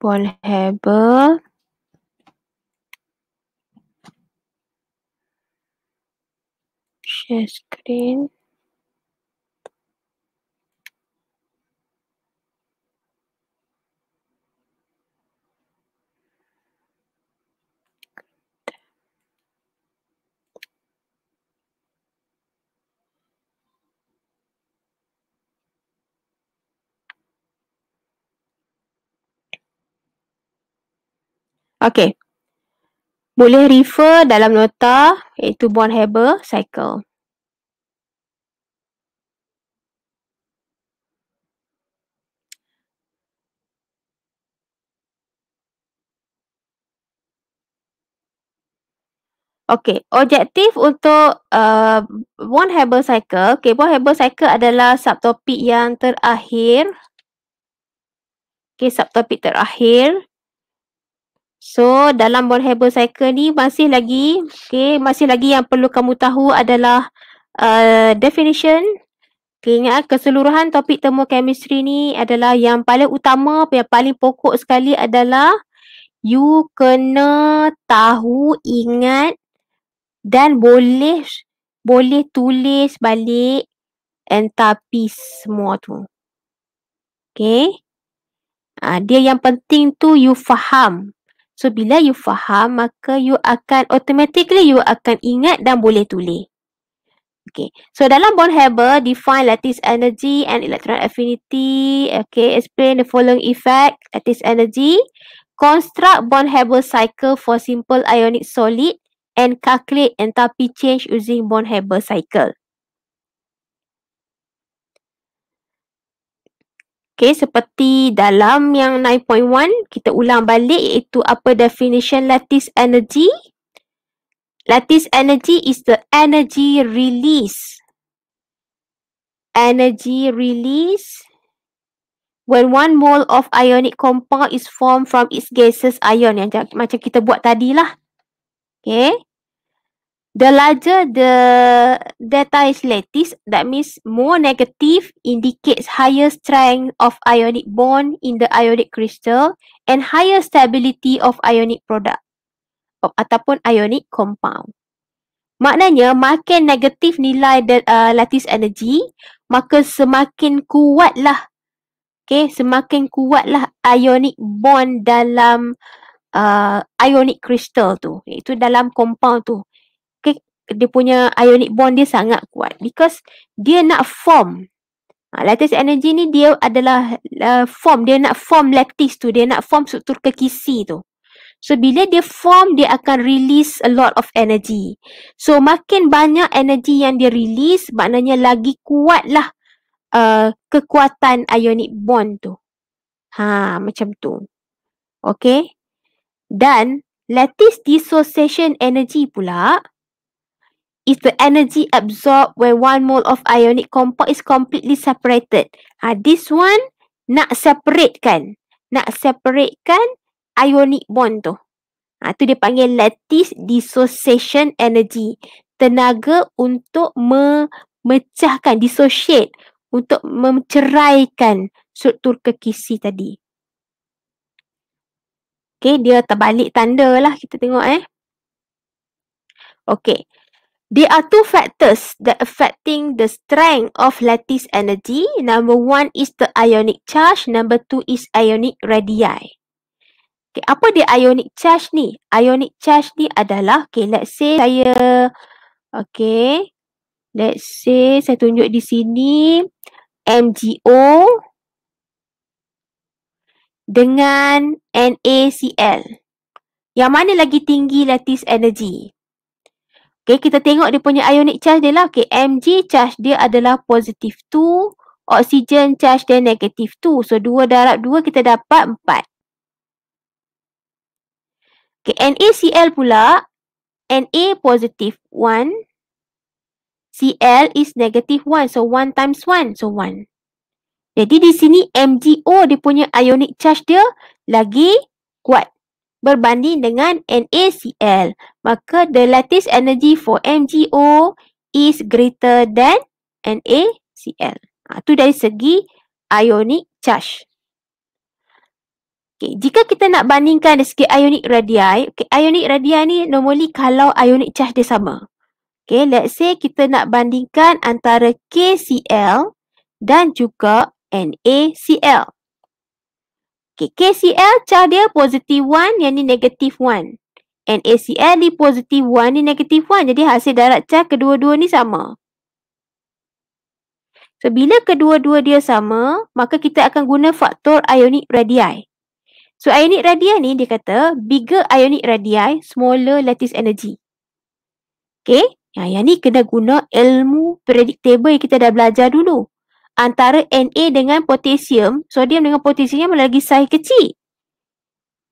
Born-Haber. Share screen. Okey. Boleh refer dalam nota iaitu Born-Haber cycle. Okey, objektif untuk uh, Born-Haber cycle. Okey, Born-Haber cycle adalah subtopik yang terakhir. Okey, subtopik terakhir So dalam Born-Haber cycle ni masih lagi okay, masih lagi yang perlu kamu tahu adalah uh, definition. Okay, ingat keseluruhan topik termochemistry ni adalah yang paling utama, yang paling pokok sekali adalah you kena tahu, ingat dan boleh boleh tulis balik entapi semua tu. Okay. Uh, dia yang penting tu you faham. So bila you faham maka you akan automatically you akan ingat dan boleh tulis. Okay. So dalam Born-Haber define lattice energy and electron affinity. Okay. Explain the following effect lattice energy. Construct Born-Haber cycle for simple ionic solid and calculate enthalpy change using Born-Haber cycle. Okay, seperti dalam yang 9.1, kita ulang balik iaitu apa definition lattice energy. Lattice energy is the energy release. Energy release when one mole of ionic compound is formed from its gaseous ion yang macam kita buat tadi lah. Okay. The larger the data is lattice, that means more negative indicates higher strength of ionic bond in the ionic crystal and higher stability of ionic product ataupun ionic compound. Maknanya makin negatif nilai the, uh, lattice energy, maka semakin kuatlah okay, semakin kuatlah ionic bond dalam uh, ionic crystal tu. Itu dalam compound tu dia punya ionic bond dia sangat kuat because dia nak form. Ha, lattice energy ni dia adalah uh, form dia nak form lattice tu dia nak form struktur kekisi tu. So bila dia form dia akan release a lot of energy. So makin banyak energy yang dia release maknanya lagi kuatlah uh, kekuatan ionic bond tu. Ha macam tu. Okay? Dan lattice dissociation energy pula is the energy absorbed when one mole of ionic compound is completely separated. Ha, this one nak separate kan. Nak separate kan ionic bond tu. Ha, tu dia panggil lattice dissociation energy. Tenaga untuk memecahkan, dissociate. Untuk menceraikan struktur kekisi tadi. Okay, dia terbalik tanda lah kita tengok eh. Okay. There are two factors that affecting the strength of lattice energy. Number one is the ionic charge. Number two is ionic radii. Okay, apa dia ionic charge ni? Ionic charge ni adalah, okay, let's say saya, okay, let's say saya tunjuk di sini, MgO dengan NaCl. Yang mana lagi tinggi lattice energy? Okay, kita tengok dia punya ionic charge dia lah. Okay, Mg charge dia adalah positif 2. Oksigen charge dia negatif 2. So, 2 darab 2 kita dapat 4. Okay, NaCl pula. Na positif 1. Cl is negatif 1. So, 1 times 1. So, 1. Jadi, di sini MgO dia punya ionic charge dia lagi kuat berbanding dengan NaCl. Maka the lattice energy for MgO is greater than NaCl. Ha, itu dari segi ionic charge. Okay, jika kita nak bandingkan dari segi ionic radii, okay, ionic radii ni normally kalau ionic charge dia sama. Okay, let's say kita nak bandingkan antara KCl dan juga NaCl. Okay, KCl charge dia positif 1, yang ni negatif 1. NaCl ni positif 1, ni negatif 1. Jadi hasil darat charge kedua-dua ni sama. So, bila kedua-dua dia sama, maka kita akan guna faktor ionic radii. So, ionic radii ni dia kata, bigger ionic radii, smaller lattice energy. Okay, yang, yang ni kena guna ilmu predictable yang kita dah belajar dulu antara Na dengan potasium, sodium dengan potasium lagi saiz kecil.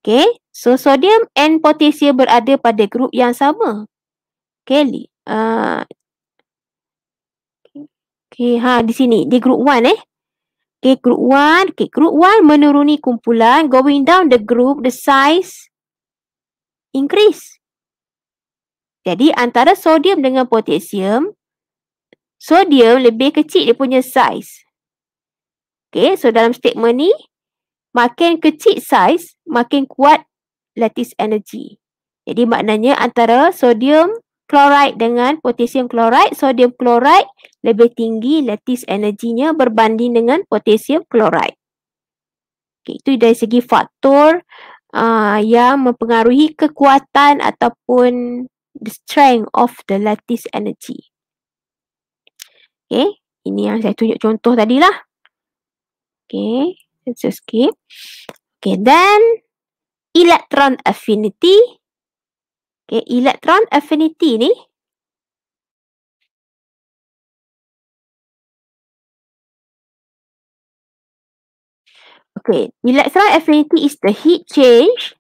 Okay, so sodium and potasium berada pada grup yang sama. Okay, uh, okay ha, di sini, di grup 1 eh. Okay, group 1. Okay, group 1 menuruni kumpulan. Going down the group, the size increase. Jadi, antara sodium dengan potasium, Sodium lebih kecil dia punya saiz. Okay, so dalam statement ni, makin kecil saiz, makin kuat lattice energy. Jadi maknanya antara sodium chloride dengan potassium chloride, sodium chloride lebih tinggi lattice energinya berbanding dengan potassium chloride. Okay, itu dari segi faktor uh, yang mempengaruhi kekuatan ataupun the strength of the lattice energy. Okay. Ini yang saya tunjuk contoh tadi lah. Okay. Let's skip. Okay. Then, electron affinity. Okay. Electron affinity ni. Okay. Electron affinity is the heat change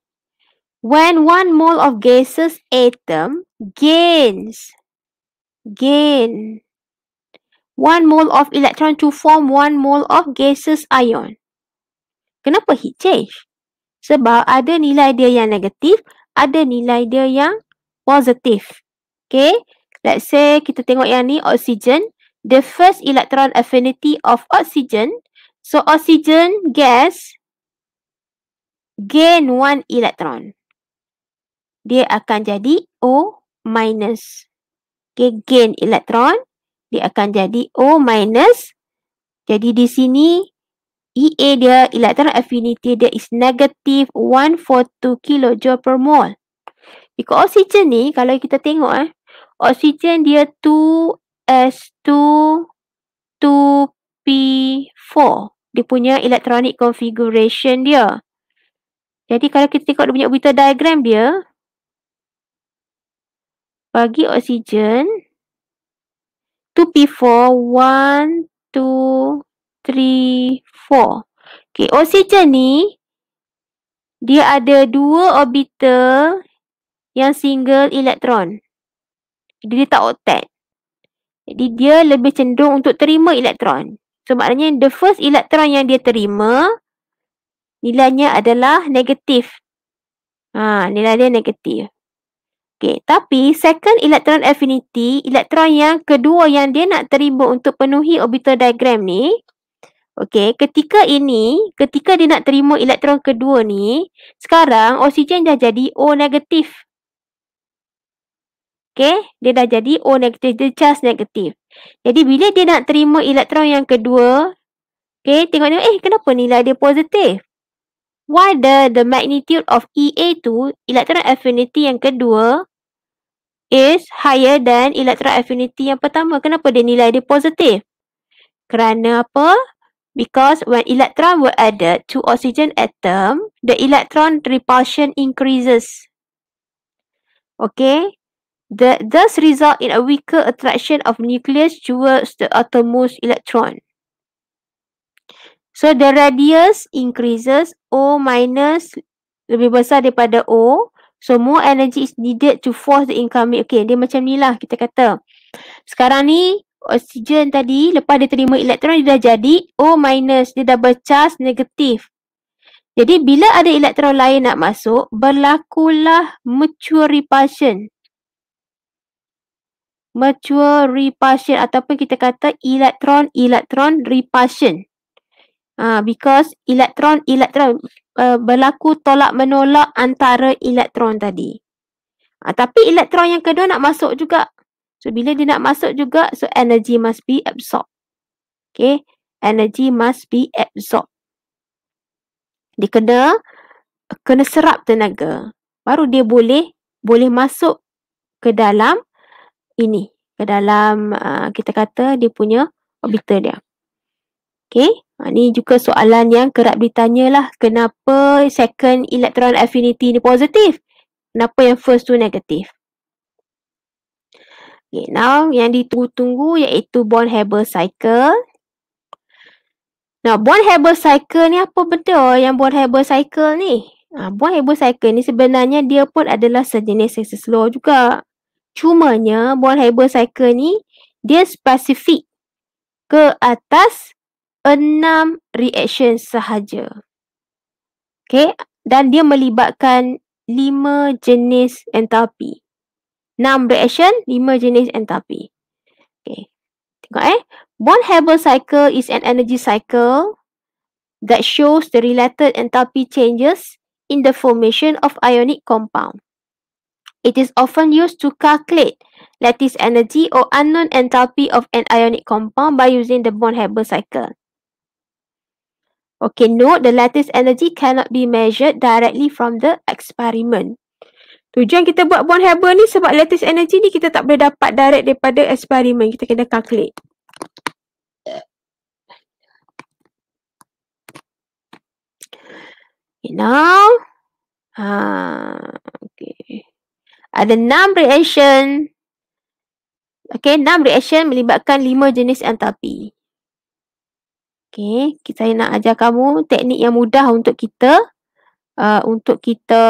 when one mole of gases atom gains gain one mole of electron to form one mole of gaseous ion. Kenapa heat change? Sebab ada nilai dia yang negatif, ada nilai dia yang positif. Okay, let's say kita tengok yang ni oxygen. The first electron affinity of oxygen. So oxygen gas gain one electron. Dia akan jadi O minus. Okay, gain electron dia akan jadi O minus. Jadi di sini EA dia electron affinity dia is negative 142 kJ per mole. Jika oksigen ni kalau kita tengok eh oksigen dia 2S2 2P4 dia punya electronic configuration dia. Jadi kalau kita tengok dia punya orbital diagram dia bagi oksigen 2P4, 1, 2, 3, 4. Okay, oksigen ni, dia ada dua orbital yang single elektron. dia tak octet. Jadi dia lebih cenderung untuk terima elektron. So maknanya the first elektron yang dia terima nilainya adalah negatif. Ha, nilai dia negatif. Okay, tapi second electron affinity, elektron yang kedua yang dia nak terima untuk penuhi orbital diagram ni, okay, ketika ini, ketika dia nak terima elektron kedua ni, sekarang oksigen dah jadi O negatif. Okay, dia dah jadi O negatif, dia charge negatif. Jadi bila dia nak terima elektron yang kedua, okay, tengok-tengok, eh kenapa nilai dia positif? Why the the magnitude of EA2, electron affinity yang kedua, is higher than electron affinity yang pertama. Kenapa dia nilai dia positif? Kerana apa? Because when electron were added to oxygen atom, the electron repulsion increases. Okay? The, thus result in a weaker attraction of nucleus towards the outermost electron. So the radius increases O minus lebih besar daripada O. So more energy is needed to force the incoming. Okay, dia macam ni lah kita kata. Sekarang ni oksigen tadi lepas dia terima elektron dia dah jadi O minus. Dia dah bercharge negatif. Jadi bila ada elektron lain nak masuk, berlakulah mutual repulsion. Mutual repulsion ataupun kita kata elektron-elektron repulsion. Uh, because elektron elektron uh, berlaku tolak menolak antara elektron tadi. Uh, tapi elektron yang kedua nak masuk juga. So bila dia nak masuk juga so energy must be absorbed. Okay, energy must be absorbed. Dia kena kena serap tenaga. Baru dia boleh boleh masuk ke dalam ini, ke dalam uh, kita kata dia punya orbital dia. Okay. Ha, ni juga soalan yang kerap ditanya lah. Kenapa second electron affinity ni positif? Kenapa yang first tu negatif? Okay, now yang ditunggu-tunggu iaitu Born-Haber cycle. Nah, Born-Haber cycle ni apa benda yang Born-Haber cycle ni? Ha, Born-Haber cycle ni sebenarnya dia pun adalah sejenis Sextus Law juga. Cumanya Born-Haber cycle ni dia spesifik ke atas enam reaction sahaja. Okay, dan dia melibatkan lima jenis entalpi. Enam reaction, lima jenis entalpi. Okay, tengok eh. Born-Haber cycle is an energy cycle that shows the related enthalpy changes in the formation of ionic compound. It is often used to calculate lattice energy or unknown enthalpy of an ionic compound by using the Born-Haber cycle. Okay, note the lattice energy cannot be measured directly from the experiment. Tujuan kita buat bond Haber ni sebab lattice energy ni kita tak boleh dapat direct daripada eksperimen. Kita kena calculate. Okay, now. Ha, okay. Ada enam reaction. Okay, enam reaction melibatkan lima jenis entalpi. Okey, saya nak ajar kamu teknik yang mudah untuk kita uh, untuk kita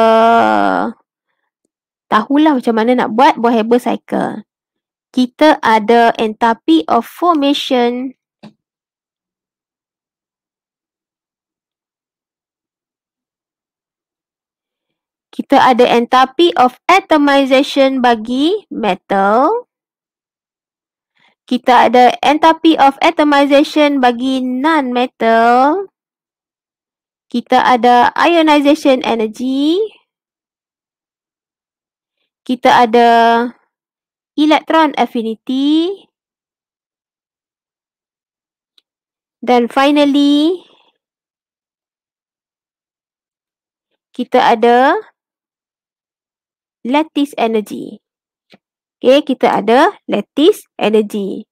tahulah macam mana nak buat buah Haber cycle. Kita ada enthalpy of formation Kita ada enthalpy of atomization bagi metal kita ada enthalpy of atomization bagi non-metal. Kita ada ionization energy. Kita ada electron affinity. Dan finally, kita ada lattice energy. Okay, kita ada lattice energy.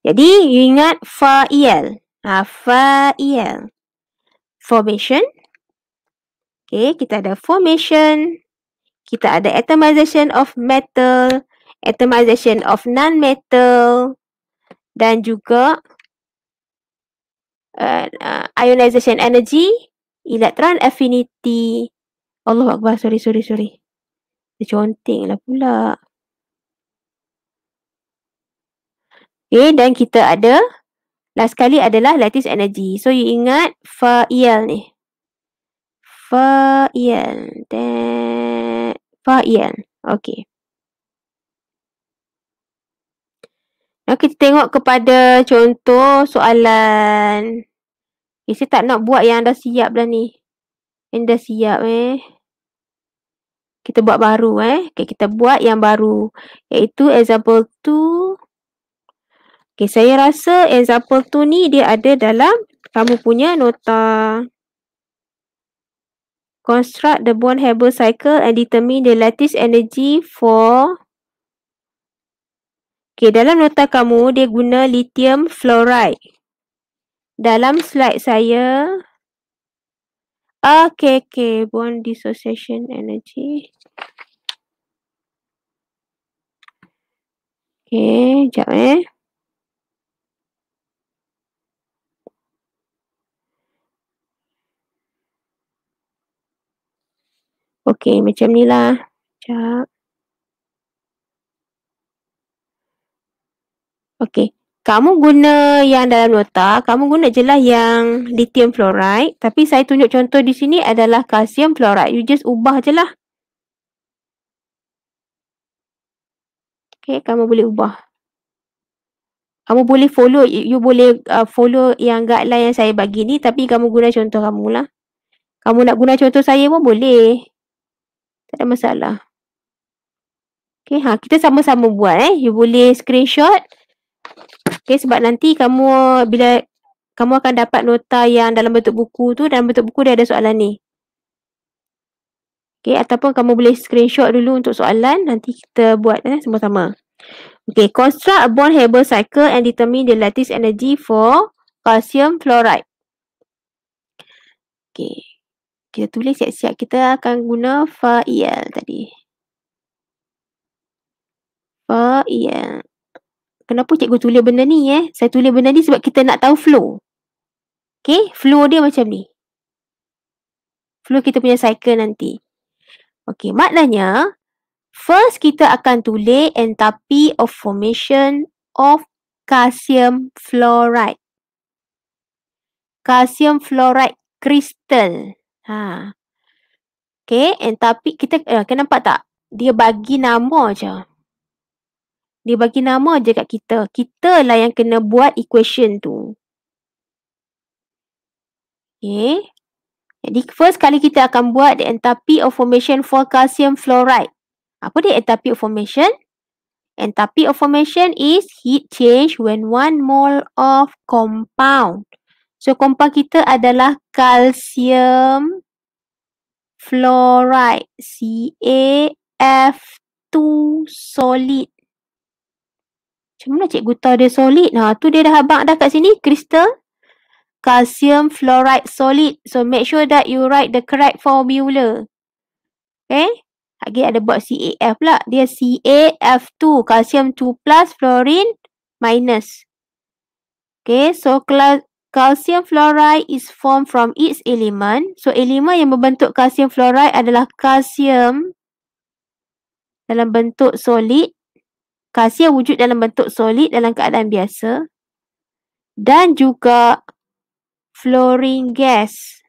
Jadi, you ingat fa el. Ha, fa el. Formation. Okay, kita ada formation. Kita ada atomization of metal. Atomization of non-metal. Dan juga uh, uh, ionization energy. Electron affinity. Allah Akbar, sorry, sorry, sorry. Dia conteng lah pula. Okay, dan kita ada last kali adalah lattice energy. So, you ingat fa'il ni. Fa'il. Fa'il. Okay. Now, kita tengok kepada contoh soalan. Okay, saya tak nak buat yang dah siap dah ni. Yang dah siap eh. Kita buat baru eh. Okay, kita buat yang baru. Iaitu example 2. Okay, saya rasa example tu ni dia ada dalam kamu punya nota. Construct the Born-Haber cycle and determine the lattice energy for Okay, dalam nota kamu dia guna lithium fluoride. Dalam slide saya Okay, okay. Bond dissociation energy. Okay, sekejap eh. Okey, macam ni lah. Sekejap. Okey. Kamu guna yang dalam nota, kamu guna je lah yang lithium fluoride. Tapi saya tunjuk contoh di sini adalah calcium fluoride. You just ubah je lah. Okey, kamu boleh ubah. Kamu boleh follow, you boleh uh, follow yang guideline yang saya bagi ni. Tapi kamu guna contoh kamu lah. Kamu nak guna contoh saya pun boleh. Tak ada masalah. Okay, ha, kita sama-sama buat eh. You boleh screenshot. Okay, sebab nanti kamu bila kamu akan dapat nota yang dalam bentuk buku tu, dalam bentuk buku dia ada soalan ni. Okay, ataupun kamu boleh screenshot dulu untuk soalan. Nanti kita buat eh, sama-sama. Okay, construct a Born-Haber cycle and determine the lattice energy for calcium fluoride. Okay kita tulis siap-siap kita akan guna fa'il tadi. Fa'il. Kenapa cikgu tulis benda ni eh? Saya tulis benda ni sebab kita nak tahu flow. Okay, flow dia macam ni. Flow kita punya cycle nanti. Okay, maknanya first kita akan tulis enthalpy of formation of calcium fluoride. Calcium fluoride crystal. Ha. Okay, and tapi kita uh, kena nampak tak? Dia bagi nama je. Dia bagi nama je kat kita. Kita lah yang kena buat equation tu. Okay. Jadi first kali kita akan buat the enthalpy of formation for calcium fluoride. Apa dia enthalpy of formation? Enthalpy of formation is heat change when one mole of compound So compound kita adalah calcium fluoride CaF2 solid. Macam mana cikgu tahu dia solid? Ha, tu dia dah abang dah kat sini crystal calcium fluoride solid. So make sure that you write the correct formula. Okay? Lagi ada buat CaF pula. Dia CaF2 calcium 2 plus fluorine minus. Okay, so calcium fluoride is formed from its element. So elemen yang membentuk calcium fluoride adalah calcium dalam bentuk solid. Kalsium wujud dalam bentuk solid dalam keadaan biasa. Dan juga fluorine gas.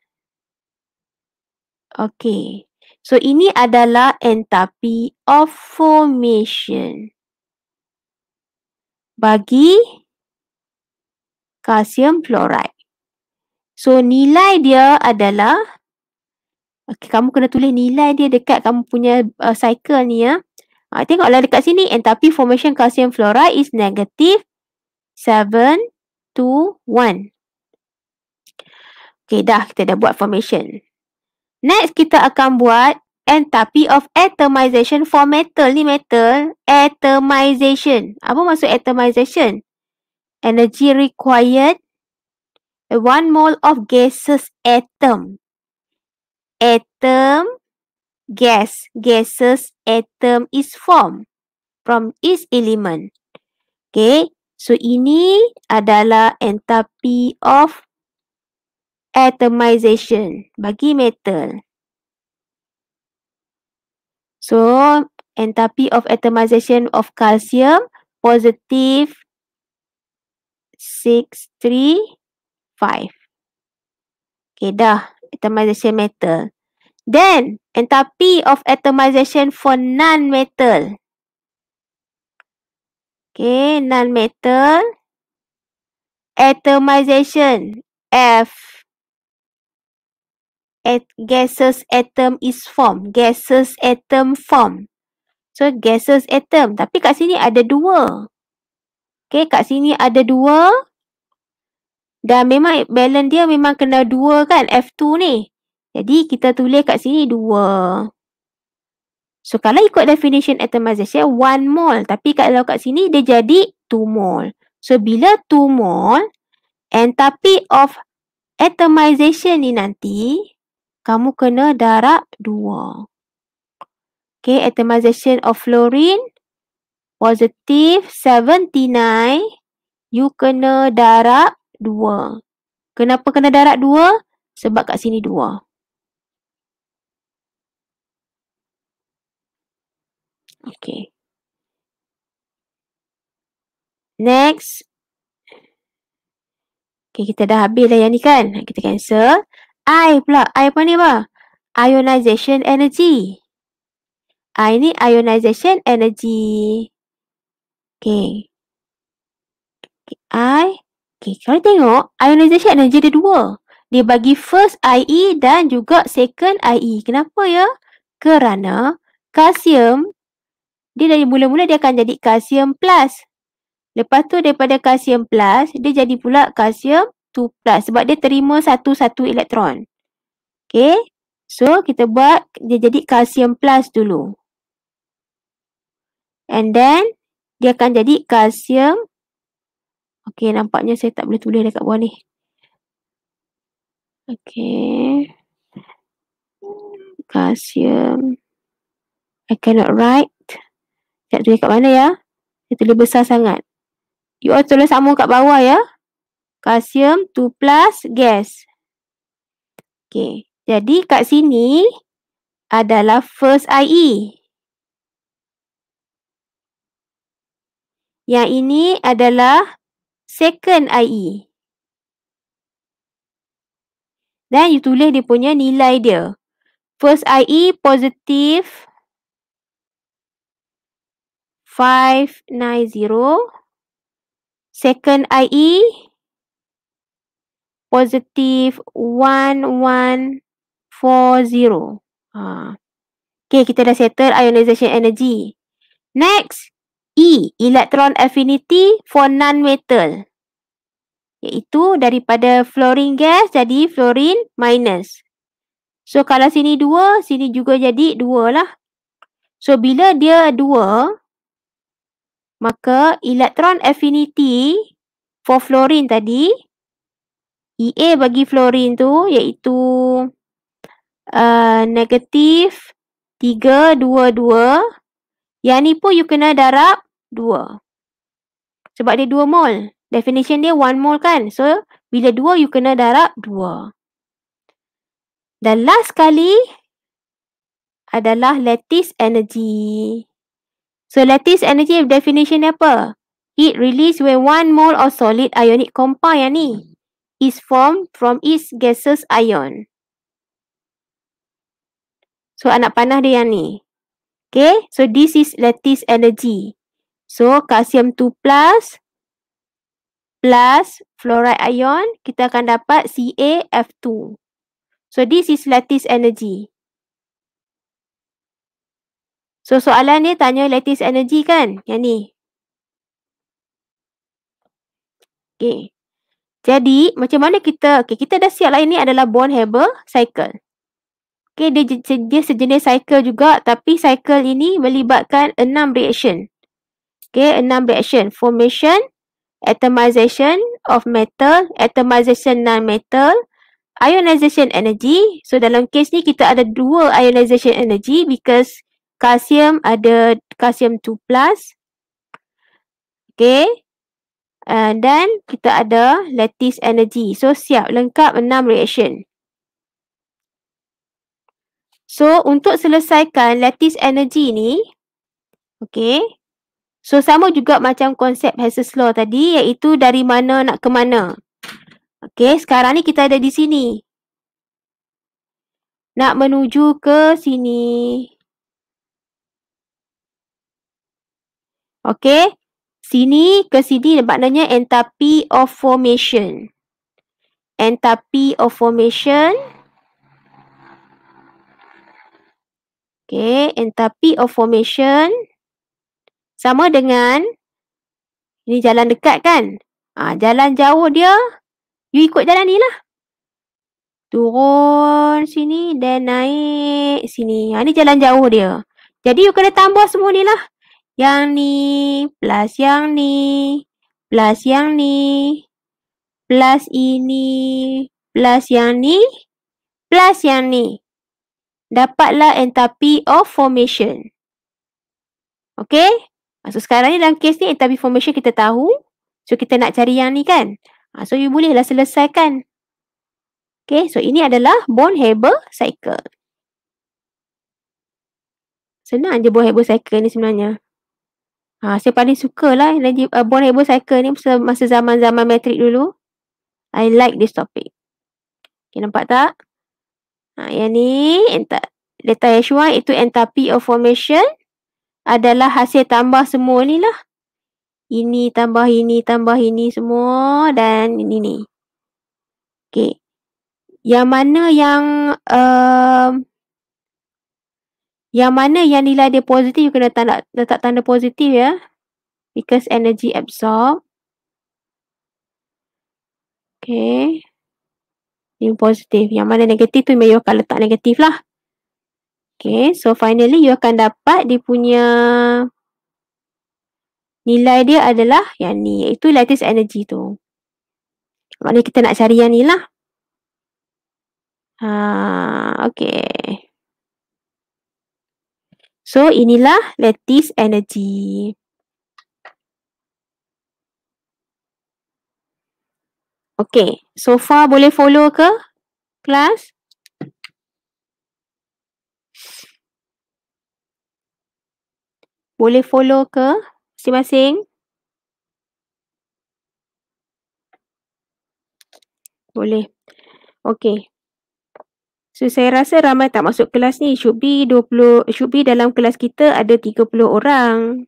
Okay. So ini adalah enthalpy of formation. Bagi kalsium fluoride. So nilai dia adalah okay, kamu kena tulis nilai dia dekat kamu punya uh, cycle ni ya. Ha, tengoklah dekat sini enthalpy formation calcium fluoride is negative 7 to 1. Okay dah kita dah buat formation. Next kita akan buat enthalpy of atomization for metal ni metal atomization. Apa maksud atomization? energy required one mole of gases atom atom gas gases atom is formed from its element okay so ini adalah enthalpy of atomization bagi metal So, enthalpy of atomization of calcium positive 635. Okay, dah. Atomization metal. Then, enthalpy of atomization for non-metal. Okay, non-metal. Atomization. F. At gases atom is formed. Gases atom form. So, gases atom. Tapi kat sini ada dua. Okay, kat sini ada dua. Dan memang balance dia memang kena dua kan, F2 ni. Jadi, kita tulis kat sini dua. So, kalau ikut definition atomization, one mole. Tapi kalau kat sini, dia jadi two mole. So, bila two mole, enthalpy of atomization ni nanti, kamu kena darab dua. Okay, atomization of fluorine, positive 79, you kena darab dua. Kenapa kena darab dua? Sebab kat sini dua. Okay. Next. Okay, kita dah habis dah yang ni kan. Kita cancel. I pula. I apa ni apa? Ionization energy. I ni ionization energy. Okay. okay. I. Okay, kalau tengok, ionization energy ada dua. Dia bagi first IE dan juga second IE. Kenapa ya? Kerana kalsium, dia dari mula-mula dia akan jadi kalsium plus. Lepas tu daripada kalsium plus, dia jadi pula kalsium 2 plus. Sebab dia terima satu-satu elektron. Okay. So, kita buat dia jadi kalsium plus dulu. And then, dia akan jadi kalsium. Okay, nampaknya saya tak boleh tulis dekat bawah ni. Okay. Kalsium. I cannot write. Tak tulis kat mana ya? Saya tulis besar sangat. You all tulis sama kat bawah ya. Kalsium 2 plus gas. Okay. Jadi kat sini adalah first IE. Yang ini adalah second IE. Dan you tulis dia punya nilai dia. First IE positive 590 second IE positive 1140. Ha. Okay, kita dah settle ionization energy. Next, E, electron affinity for non-metal. Iaitu daripada fluorine gas jadi fluorine minus. So, kalau sini dua, sini juga jadi dua lah. So, bila dia dua, Maka elektron affinity for fluorine tadi EA bagi fluorine tu iaitu uh, negatif 322 yang ni pun you kena darab 2 sebab dia 2 mol. Definition dia 1 mol kan. So bila 2 you kena darab 2 dan last kali adalah lattice energy. So lattice energy definition apa? Heat released when one mole of solid ionic compound yang ni is formed from its gaseous ion. So anak panah dia yang ni. Okay, so this is lattice energy. So calcium 2 plus plus fluoride ion, kita akan dapat CaF2. So this is lattice energy. So soalan ni tanya lattice energy kan? Yang ni. Okay. Jadi macam mana kita, okay, kita dah siap lah ini adalah Born-Haber cycle. Okay, dia, dia sejenis cycle juga tapi cycle ini melibatkan enam reaction. Okay, enam reaction. Formation, atomization of metal, atomization non-metal, ionization energy. So dalam case ni kita ada dua ionization energy because kalsium ada kalsium 2 plus. Okay. And then kita ada lattice energy. So siap lengkap 6 reaction. So, untuk selesaikan lattice energy ni, okay. So, sama juga macam konsep Hess's Law tadi, iaitu dari mana nak ke mana. Okay, sekarang ni kita ada di sini. Nak menuju ke sini. Okay, sini ke sini maknanya enthalpy of formation. Enthalpy of formation. Okay, enthalpy of formation sama dengan ini jalan dekat kan? Ha, jalan jauh dia, you ikut jalan ni lah. Turun sini dan naik sini. Ha, ni jalan jauh dia. Jadi you kena tambah semua ni lah. Yang ni plus yang ni plus yang ni plus ini plus yang ni plus yang ni dapatlah enthalpy of formation. Okay? Ah, so sekarang ni dalam kes ni enthalpy formation kita tahu. So kita nak cari yang ni kan? Ha, so you bolehlah selesaikan. Okay, so ini adalah Born-Haber cycle. Senang je Born-Haber cycle ni sebenarnya. Ha, saya paling suka lah uh, Born-Haber cycle ni masa zaman-zaman matrik dulu. I like this topic. Okay, nampak tak? Ha, yang ni data H1 itu enthalpy of formation adalah hasil tambah semua ni lah. Ini tambah ini tambah ini semua dan ini ni. Okay. Yang mana yang uh, yang mana yang nilai dia positif you kena tanda, letak tanda positif ya. Because energy absorb. Okay. Ini positif. Yang mana negatif tu you akan letak negatif lah. Okay, so finally you akan dapat dia punya nilai dia adalah yang ni, iaitu lattice energy tu. Maknanya kita nak cari yang ni lah. Ha, okay. So, inilah lattice energy. Okay, so far boleh follow ke kelas? Boleh follow ke masing-masing? Boleh. Okay. So, saya rasa ramai tak masuk kelas ni. Should be 20, should be dalam kelas kita ada 30 orang.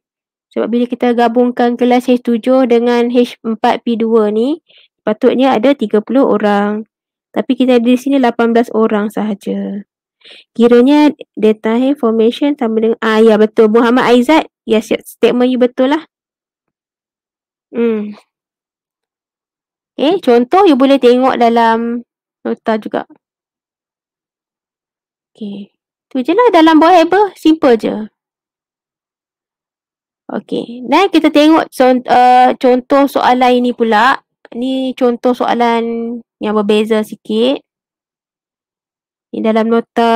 Sebab bila kita gabungkan kelas H7 dengan H4P2 ni, patutnya ada 30 orang. Tapi kita ada di sini 18 orang sahaja. Kiranya data information sama dengan ah ya betul Muhammad Aizat. Yes, yes statement you betul lah. Hmm. Eh, contoh you boleh tengok dalam nota juga. Okay. Tu je lah dalam buah heba. Simple je. Okay. Dan kita tengok uh, contoh soalan ini pula. Ini contoh soalan yang berbeza sikit. Ni dalam nota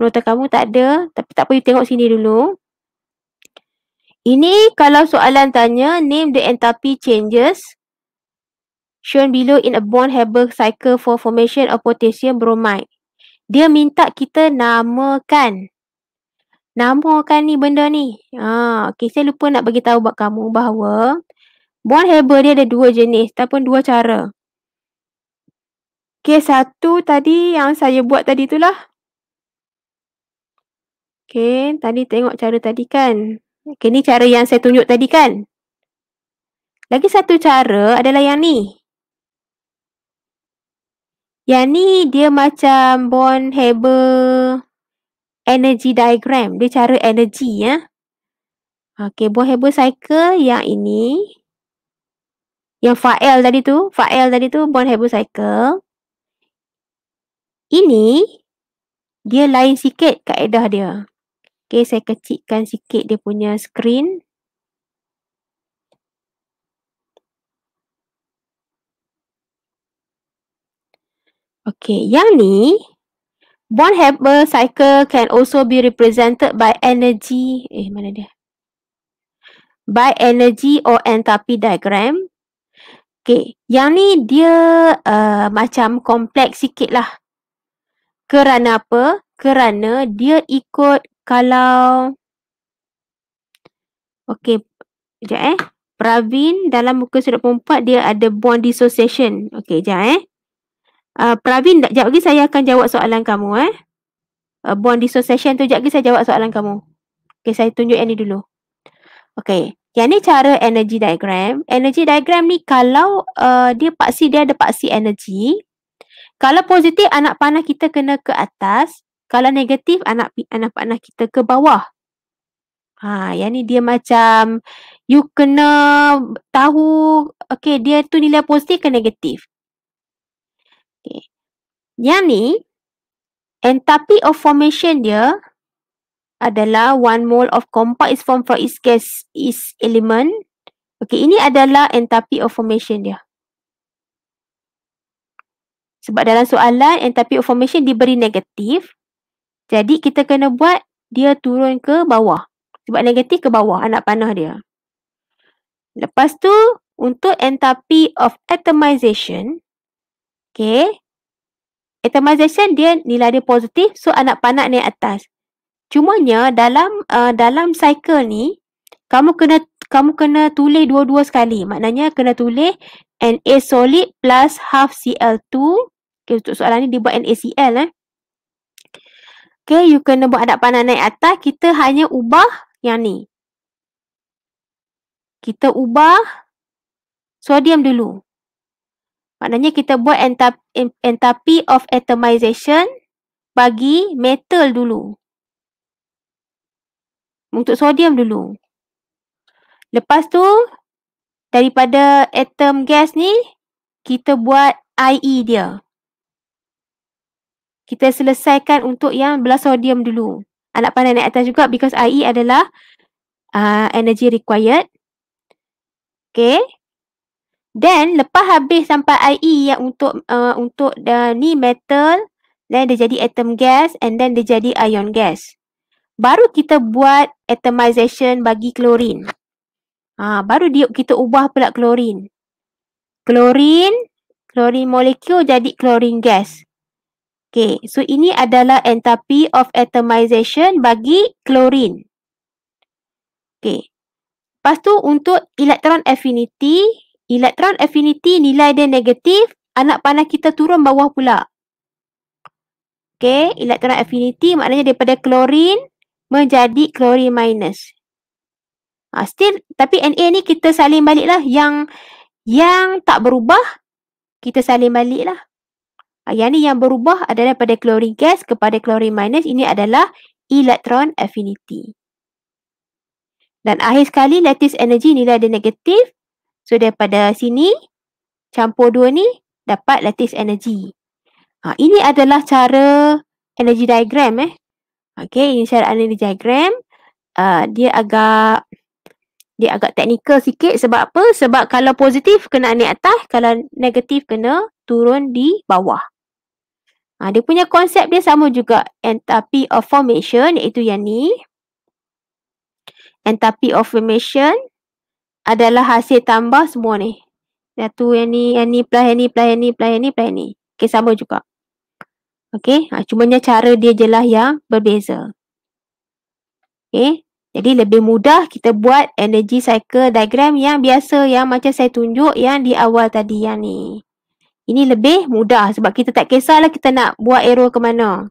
nota kamu tak ada, tapi tak apa you tengok sini dulu. Ini kalau soalan tanya name the enthalpy changes shown below in a Born-Haber cycle for formation of potassium bromide. Dia minta kita namakan. Namakan ni benda ni. Ha, okay, saya lupa nak bagi tahu buat kamu bahawa Born-Haber dia ada dua jenis ataupun dua cara. Okey, satu tadi yang saya buat tadi itulah. Okey, tadi tengok cara tadi kan. Okey, ni cara yang saya tunjuk tadi kan. Lagi satu cara adalah yang ni. Yang ni dia macam bond Haber energy diagram. Dia cara energy ya. Okey, bond Haber cycle yang ini. Yang file tadi tu, file tadi tu bond Haber cycle. Ini dia lain sikit kaedah dia. Okey, saya kecilkan sikit dia punya screen. Okey, yang ni Born-Haber cycle can also be represented by energy. Eh, mana dia? By energy or enthalpy diagram. Okey, yang ni dia uh, macam kompleks sikit lah. Kerana apa? Kerana dia ikut kalau Okey, sekejap eh. Pravin dalam muka surat perempat dia ada bond dissociation. Okey, sekejap eh. Uh, Pravin, sekejap lagi saya akan jawab soalan kamu eh. Uh, bond dissociation tu, sekejap lagi saya jawab soalan kamu. Okey, saya tunjuk yang ni dulu. Okey, yang ni cara energy diagram. Energy diagram ni kalau uh, dia paksi, dia ada paksi energy. Kalau positif, anak panah kita kena ke atas. Kalau negatif, anak anak panah kita ke bawah. Ha, yang ni dia macam you kena tahu okay dia tu nilai positif ke negatif. Okay. Yang ni enthalpy of formation dia adalah one mole of compound is formed from its gas is element. Okay, ini adalah enthalpy of formation dia. Sebab dalam soalan enthalpy of formation diberi negatif. Jadi kita kena buat dia turun ke bawah. Sebab negatif ke bawah anak panah dia. Lepas tu, untuk enthalpy of atomization, okay, atomization dia nilai dia positif, so anak panah naik atas. Cumanya dalam uh, dalam cycle ni, kamu kena kamu kena tulis dua-dua sekali. Maknanya kena tulis Na solid plus half Cl2. Okay, untuk soalan ni dia buat NaCl eh. Okay, you kena buat anak panah naik atas. Kita hanya ubah yang ni. Kita ubah sodium dulu. Maknanya kita buat enthalpy of atomization bagi metal dulu. Untuk sodium dulu. Lepas tu, daripada atom gas ni, kita buat IE dia. Kita selesaikan untuk yang belah sodium dulu anak panah naik atas juga because IE adalah uh, energy required. Okay. Then lepas habis sampai IE yang untuk uh, untuk uh, ni metal then dia jadi atom gas and then dia jadi ion gas. Baru kita buat atomization bagi klorin. Ha, baru dia kita ubah pula klorin. Klorin, klorin molekul jadi klorin gas. Okay, so ini adalah enthalpy of atomization bagi klorin. Okay. Lepas tu untuk elektron affinity, elektron affinity nilai dia negatif, anak panah kita turun bawah pula. Okay, elektron affinity maknanya daripada klorin menjadi klorin minus. Ha, still, tapi Na ni kita salin balik lah. Yang, yang tak berubah, kita salin balik lah. Ah, yang ni yang berubah adalah pada chlorine gas kepada chlorine minus. Ini adalah electron affinity. Dan akhir sekali lattice energy nilai dia negatif. So daripada sini campur dua ni dapat lattice energy. Ha, ini adalah cara energy diagram eh. Okay, ini cara energy diagram. Uh, dia agak dia agak teknikal sikit sebab apa? Sebab kalau positif kena naik atas, kalau negatif kena turun di bawah. Ha, dia punya konsep dia sama juga. Enthalpy of formation iaitu yang ni. Enthalpy of formation adalah hasil tambah semua ni. Satu yang ni, yang ni, plus yang ni, plus yang ni, plus yang ni, plus yang ni. Okay, sama juga. Okay, ha, cumanya cara dia je lah yang berbeza. Okay, jadi lebih mudah kita buat energy cycle diagram yang biasa yang macam saya tunjuk yang di awal tadi yang ni. Ini lebih mudah sebab kita tak kisahlah kita nak buat arrow ke mana.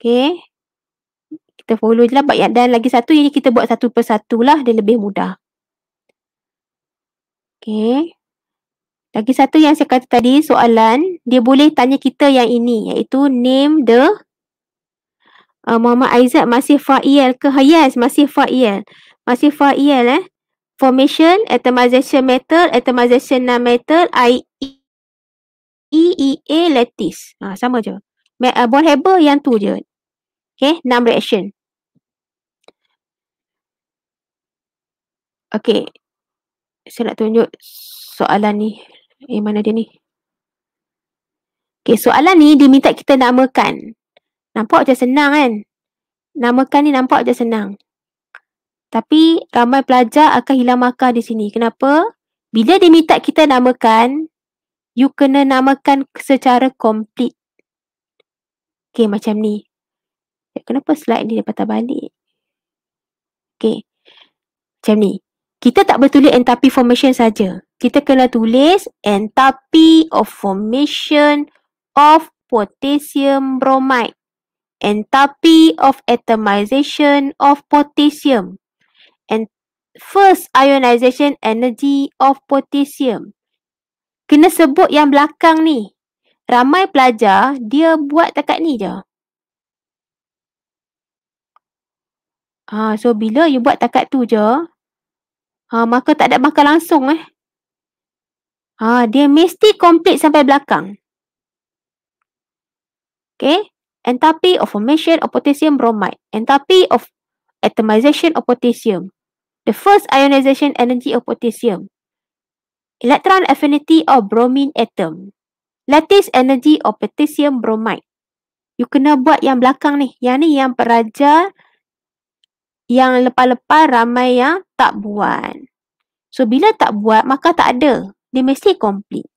Okay. Kita follow je lah. Dan lagi satu ini kita buat satu persatu lah. Dia lebih mudah. Okay. Lagi satu yang saya kata tadi soalan. Dia boleh tanya kita yang ini. Iaitu name the uh, Muhammad Aizat masih fa'il ke? Yes, masih fa'il. Masih fa'il eh. Formation, atomization metal, atomization non-metal, IE. EEA lattice. Ha, sama je. Uh, bond Haber yang tu je. Okay, enam reaction. Okay. Saya nak tunjuk soalan ni. Eh, mana dia ni? Okay, soalan ni dia minta kita namakan. Nampak macam senang kan? Namakan ni nampak macam senang. Tapi ramai pelajar akan hilang markah di sini. Kenapa? Bila dia minta kita namakan, you kena namakan secara komplit. Okay, macam ni. Kenapa slide ni dia patah balik? Okay. Macam ni. Kita tak boleh tulis formation saja. Kita kena tulis enthalpy of formation of potassium bromide. Enthalpy of atomization of potassium. And first ionization energy of potassium. Kena sebut yang belakang ni. Ramai pelajar dia buat dekat ni je. Ha, so bila you buat takat tu je, ha, maka tak ada makan langsung eh. Ha, dia mesti complete sampai belakang. Okay. Enthalpy of formation of potassium bromide. Enthalpy of atomization of potassium. The first ionization energy of potassium. Electron affinity of bromine atom. Lattice energy of potassium bromide. You kena buat yang belakang ni. Yang ni yang peraja yang lepas-lepas ramai yang tak buat. So, bila tak buat, maka tak ada. Dia mesti complete.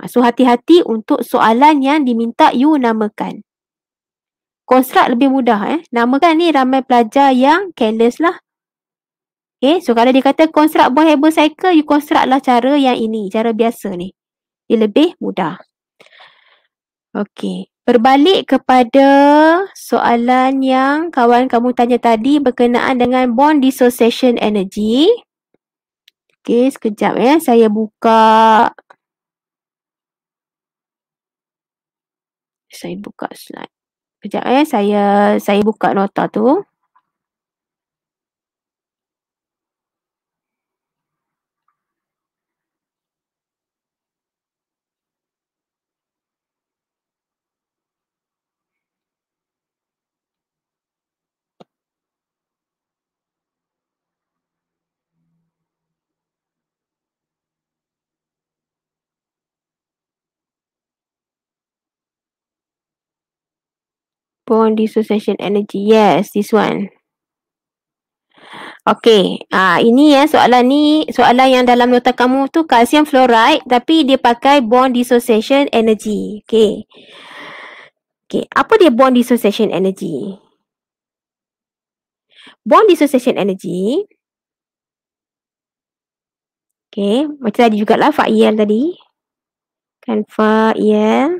Ha, so, hati-hati untuk soalan yang diminta you namakan. Konstruk lebih mudah eh. Namakan ni ramai pelajar yang careless lah. Okay, so kalau dia kata konstruk buah Haber cycle, you konstruk lah cara yang ini, cara biasa ni. Dia lebih mudah. Okay. Berbalik kepada soalan yang kawan kamu tanya tadi berkenaan dengan bond dissociation energy. Okey, sekejap ya. Saya buka saya buka slide. Sekejap ya. Saya saya buka nota tu. Bond dissociation energy. Yes, this one. Okay, ah ini ya soalan ni, soalan yang dalam nota kamu tu kalsium fluoride tapi dia pakai bond dissociation energy. Okay. Okay, apa dia bond dissociation energy? Bond dissociation energy Okay, macam tadi jugalah Fa'iyal tadi. Kan Fa'iyal.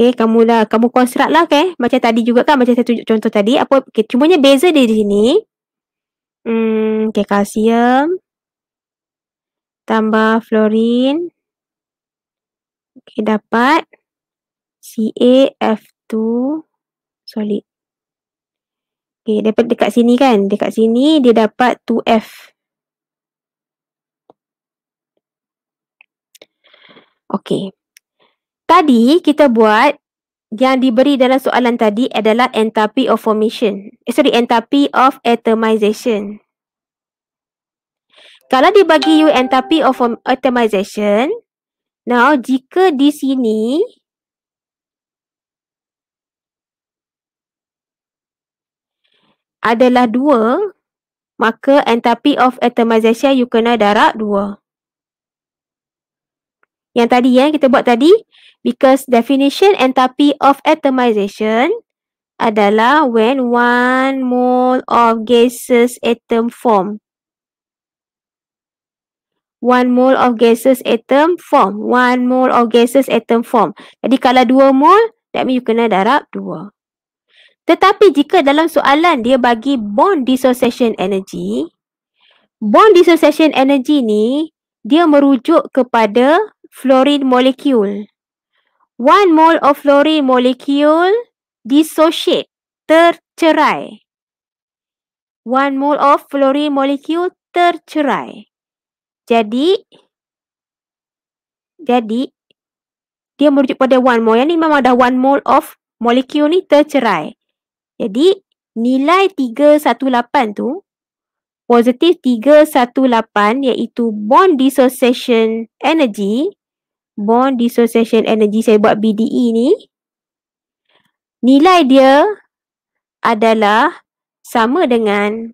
Okay, kamu lah, kamu construct lah okay. Macam tadi juga kan, macam saya tunjuk contoh tadi. Apa, okay, cumanya beza dia di sini. Hmm, okay, kalsium. Tambah fluorin. Okay, dapat. CaF2 solid. Okay, dapat dekat sini kan. Dekat sini dia dapat 2F. Okay. Tadi kita buat yang diberi dalam soalan tadi adalah enthalpy of formation. Eh, sorry, enthalpy of atomization. Kalau dibagi you enthalpy of atomization, now jika di sini adalah dua, maka enthalpy of atomization you kena darab dua. Yang tadi ya, kita buat tadi, Because definition enthalpy of atomization adalah when one mole of gases atom form. One mole of gases atom form. One mole of gases atom form. Jadi kalau dua mole, that means you kena darab dua. Tetapi jika dalam soalan dia bagi bond dissociation energy, bond dissociation energy ni dia merujuk kepada fluorine molecule one mole of fluorine molecule dissociate, tercerai. One mole of fluorine molecule tercerai. Jadi, jadi, dia merujuk pada one mole. Yang ni memang ada one mole of molecule ni tercerai. Jadi, nilai 318 tu, positif 318 iaitu bond dissociation energy bond dissociation energy saya buat BDE ni nilai dia adalah sama dengan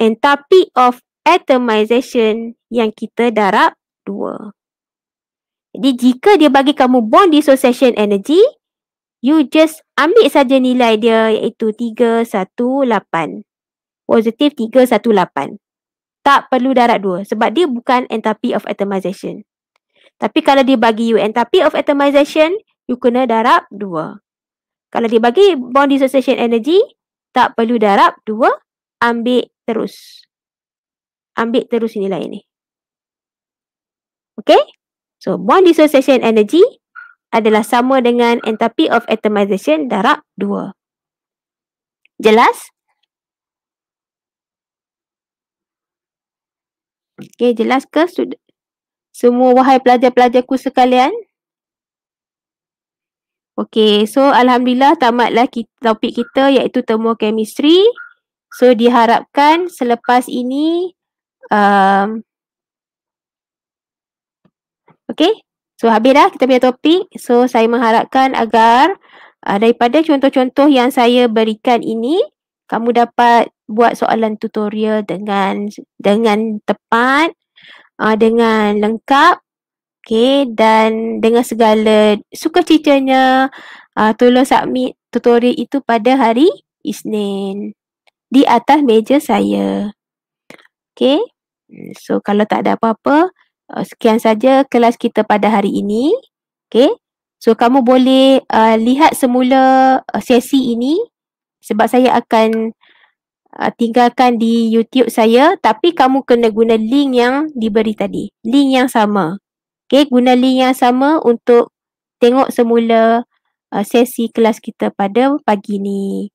enthalpy of atomization yang kita darab 2. Jadi jika dia bagi kamu bond dissociation energy, you just ambil saja nilai dia iaitu 318. Positif 318. Tak perlu darab 2 sebab dia bukan enthalpy of atomization. Tapi kalau dia bagi you enthalpy of atomization, you kena darab 2. Kalau dia bagi bond dissociation energy, tak perlu darab 2, ambil terus. Ambil terus nilai ini. Okay? So, bond dissociation energy adalah sama dengan enthalpy of atomization darab 2. Jelas? Okay, jelas ke semua wahai pelajar-pelajarku sekalian? Okey, so Alhamdulillah tamatlah kita, topik kita iaitu termokemistri. So diharapkan selepas ini um, Okey, so habis dah kita punya topik. So saya mengharapkan agar uh, daripada contoh-contoh yang saya berikan ini kamu dapat buat soalan tutorial dengan dengan tepat, uh, dengan lengkap Okay, dan dengan segala sukacitanya uh, tolong submit tutorial itu pada hari Isnin di atas meja saya. Okay, so kalau tak ada apa-apa, uh, sekian saja kelas kita pada hari ini. Okay, so kamu boleh uh, lihat semula uh, sesi ini sebab saya akan uh, tinggalkan di YouTube saya tapi kamu kena guna link yang diberi tadi. Link yang sama. Okay, guna link yang sama untuk tengok semula uh, sesi kelas kita pada pagi ni.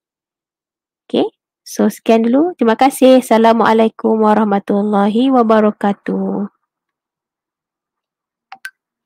Okay, so sekian dulu. Terima kasih. Assalamualaikum warahmatullahi wabarakatuh.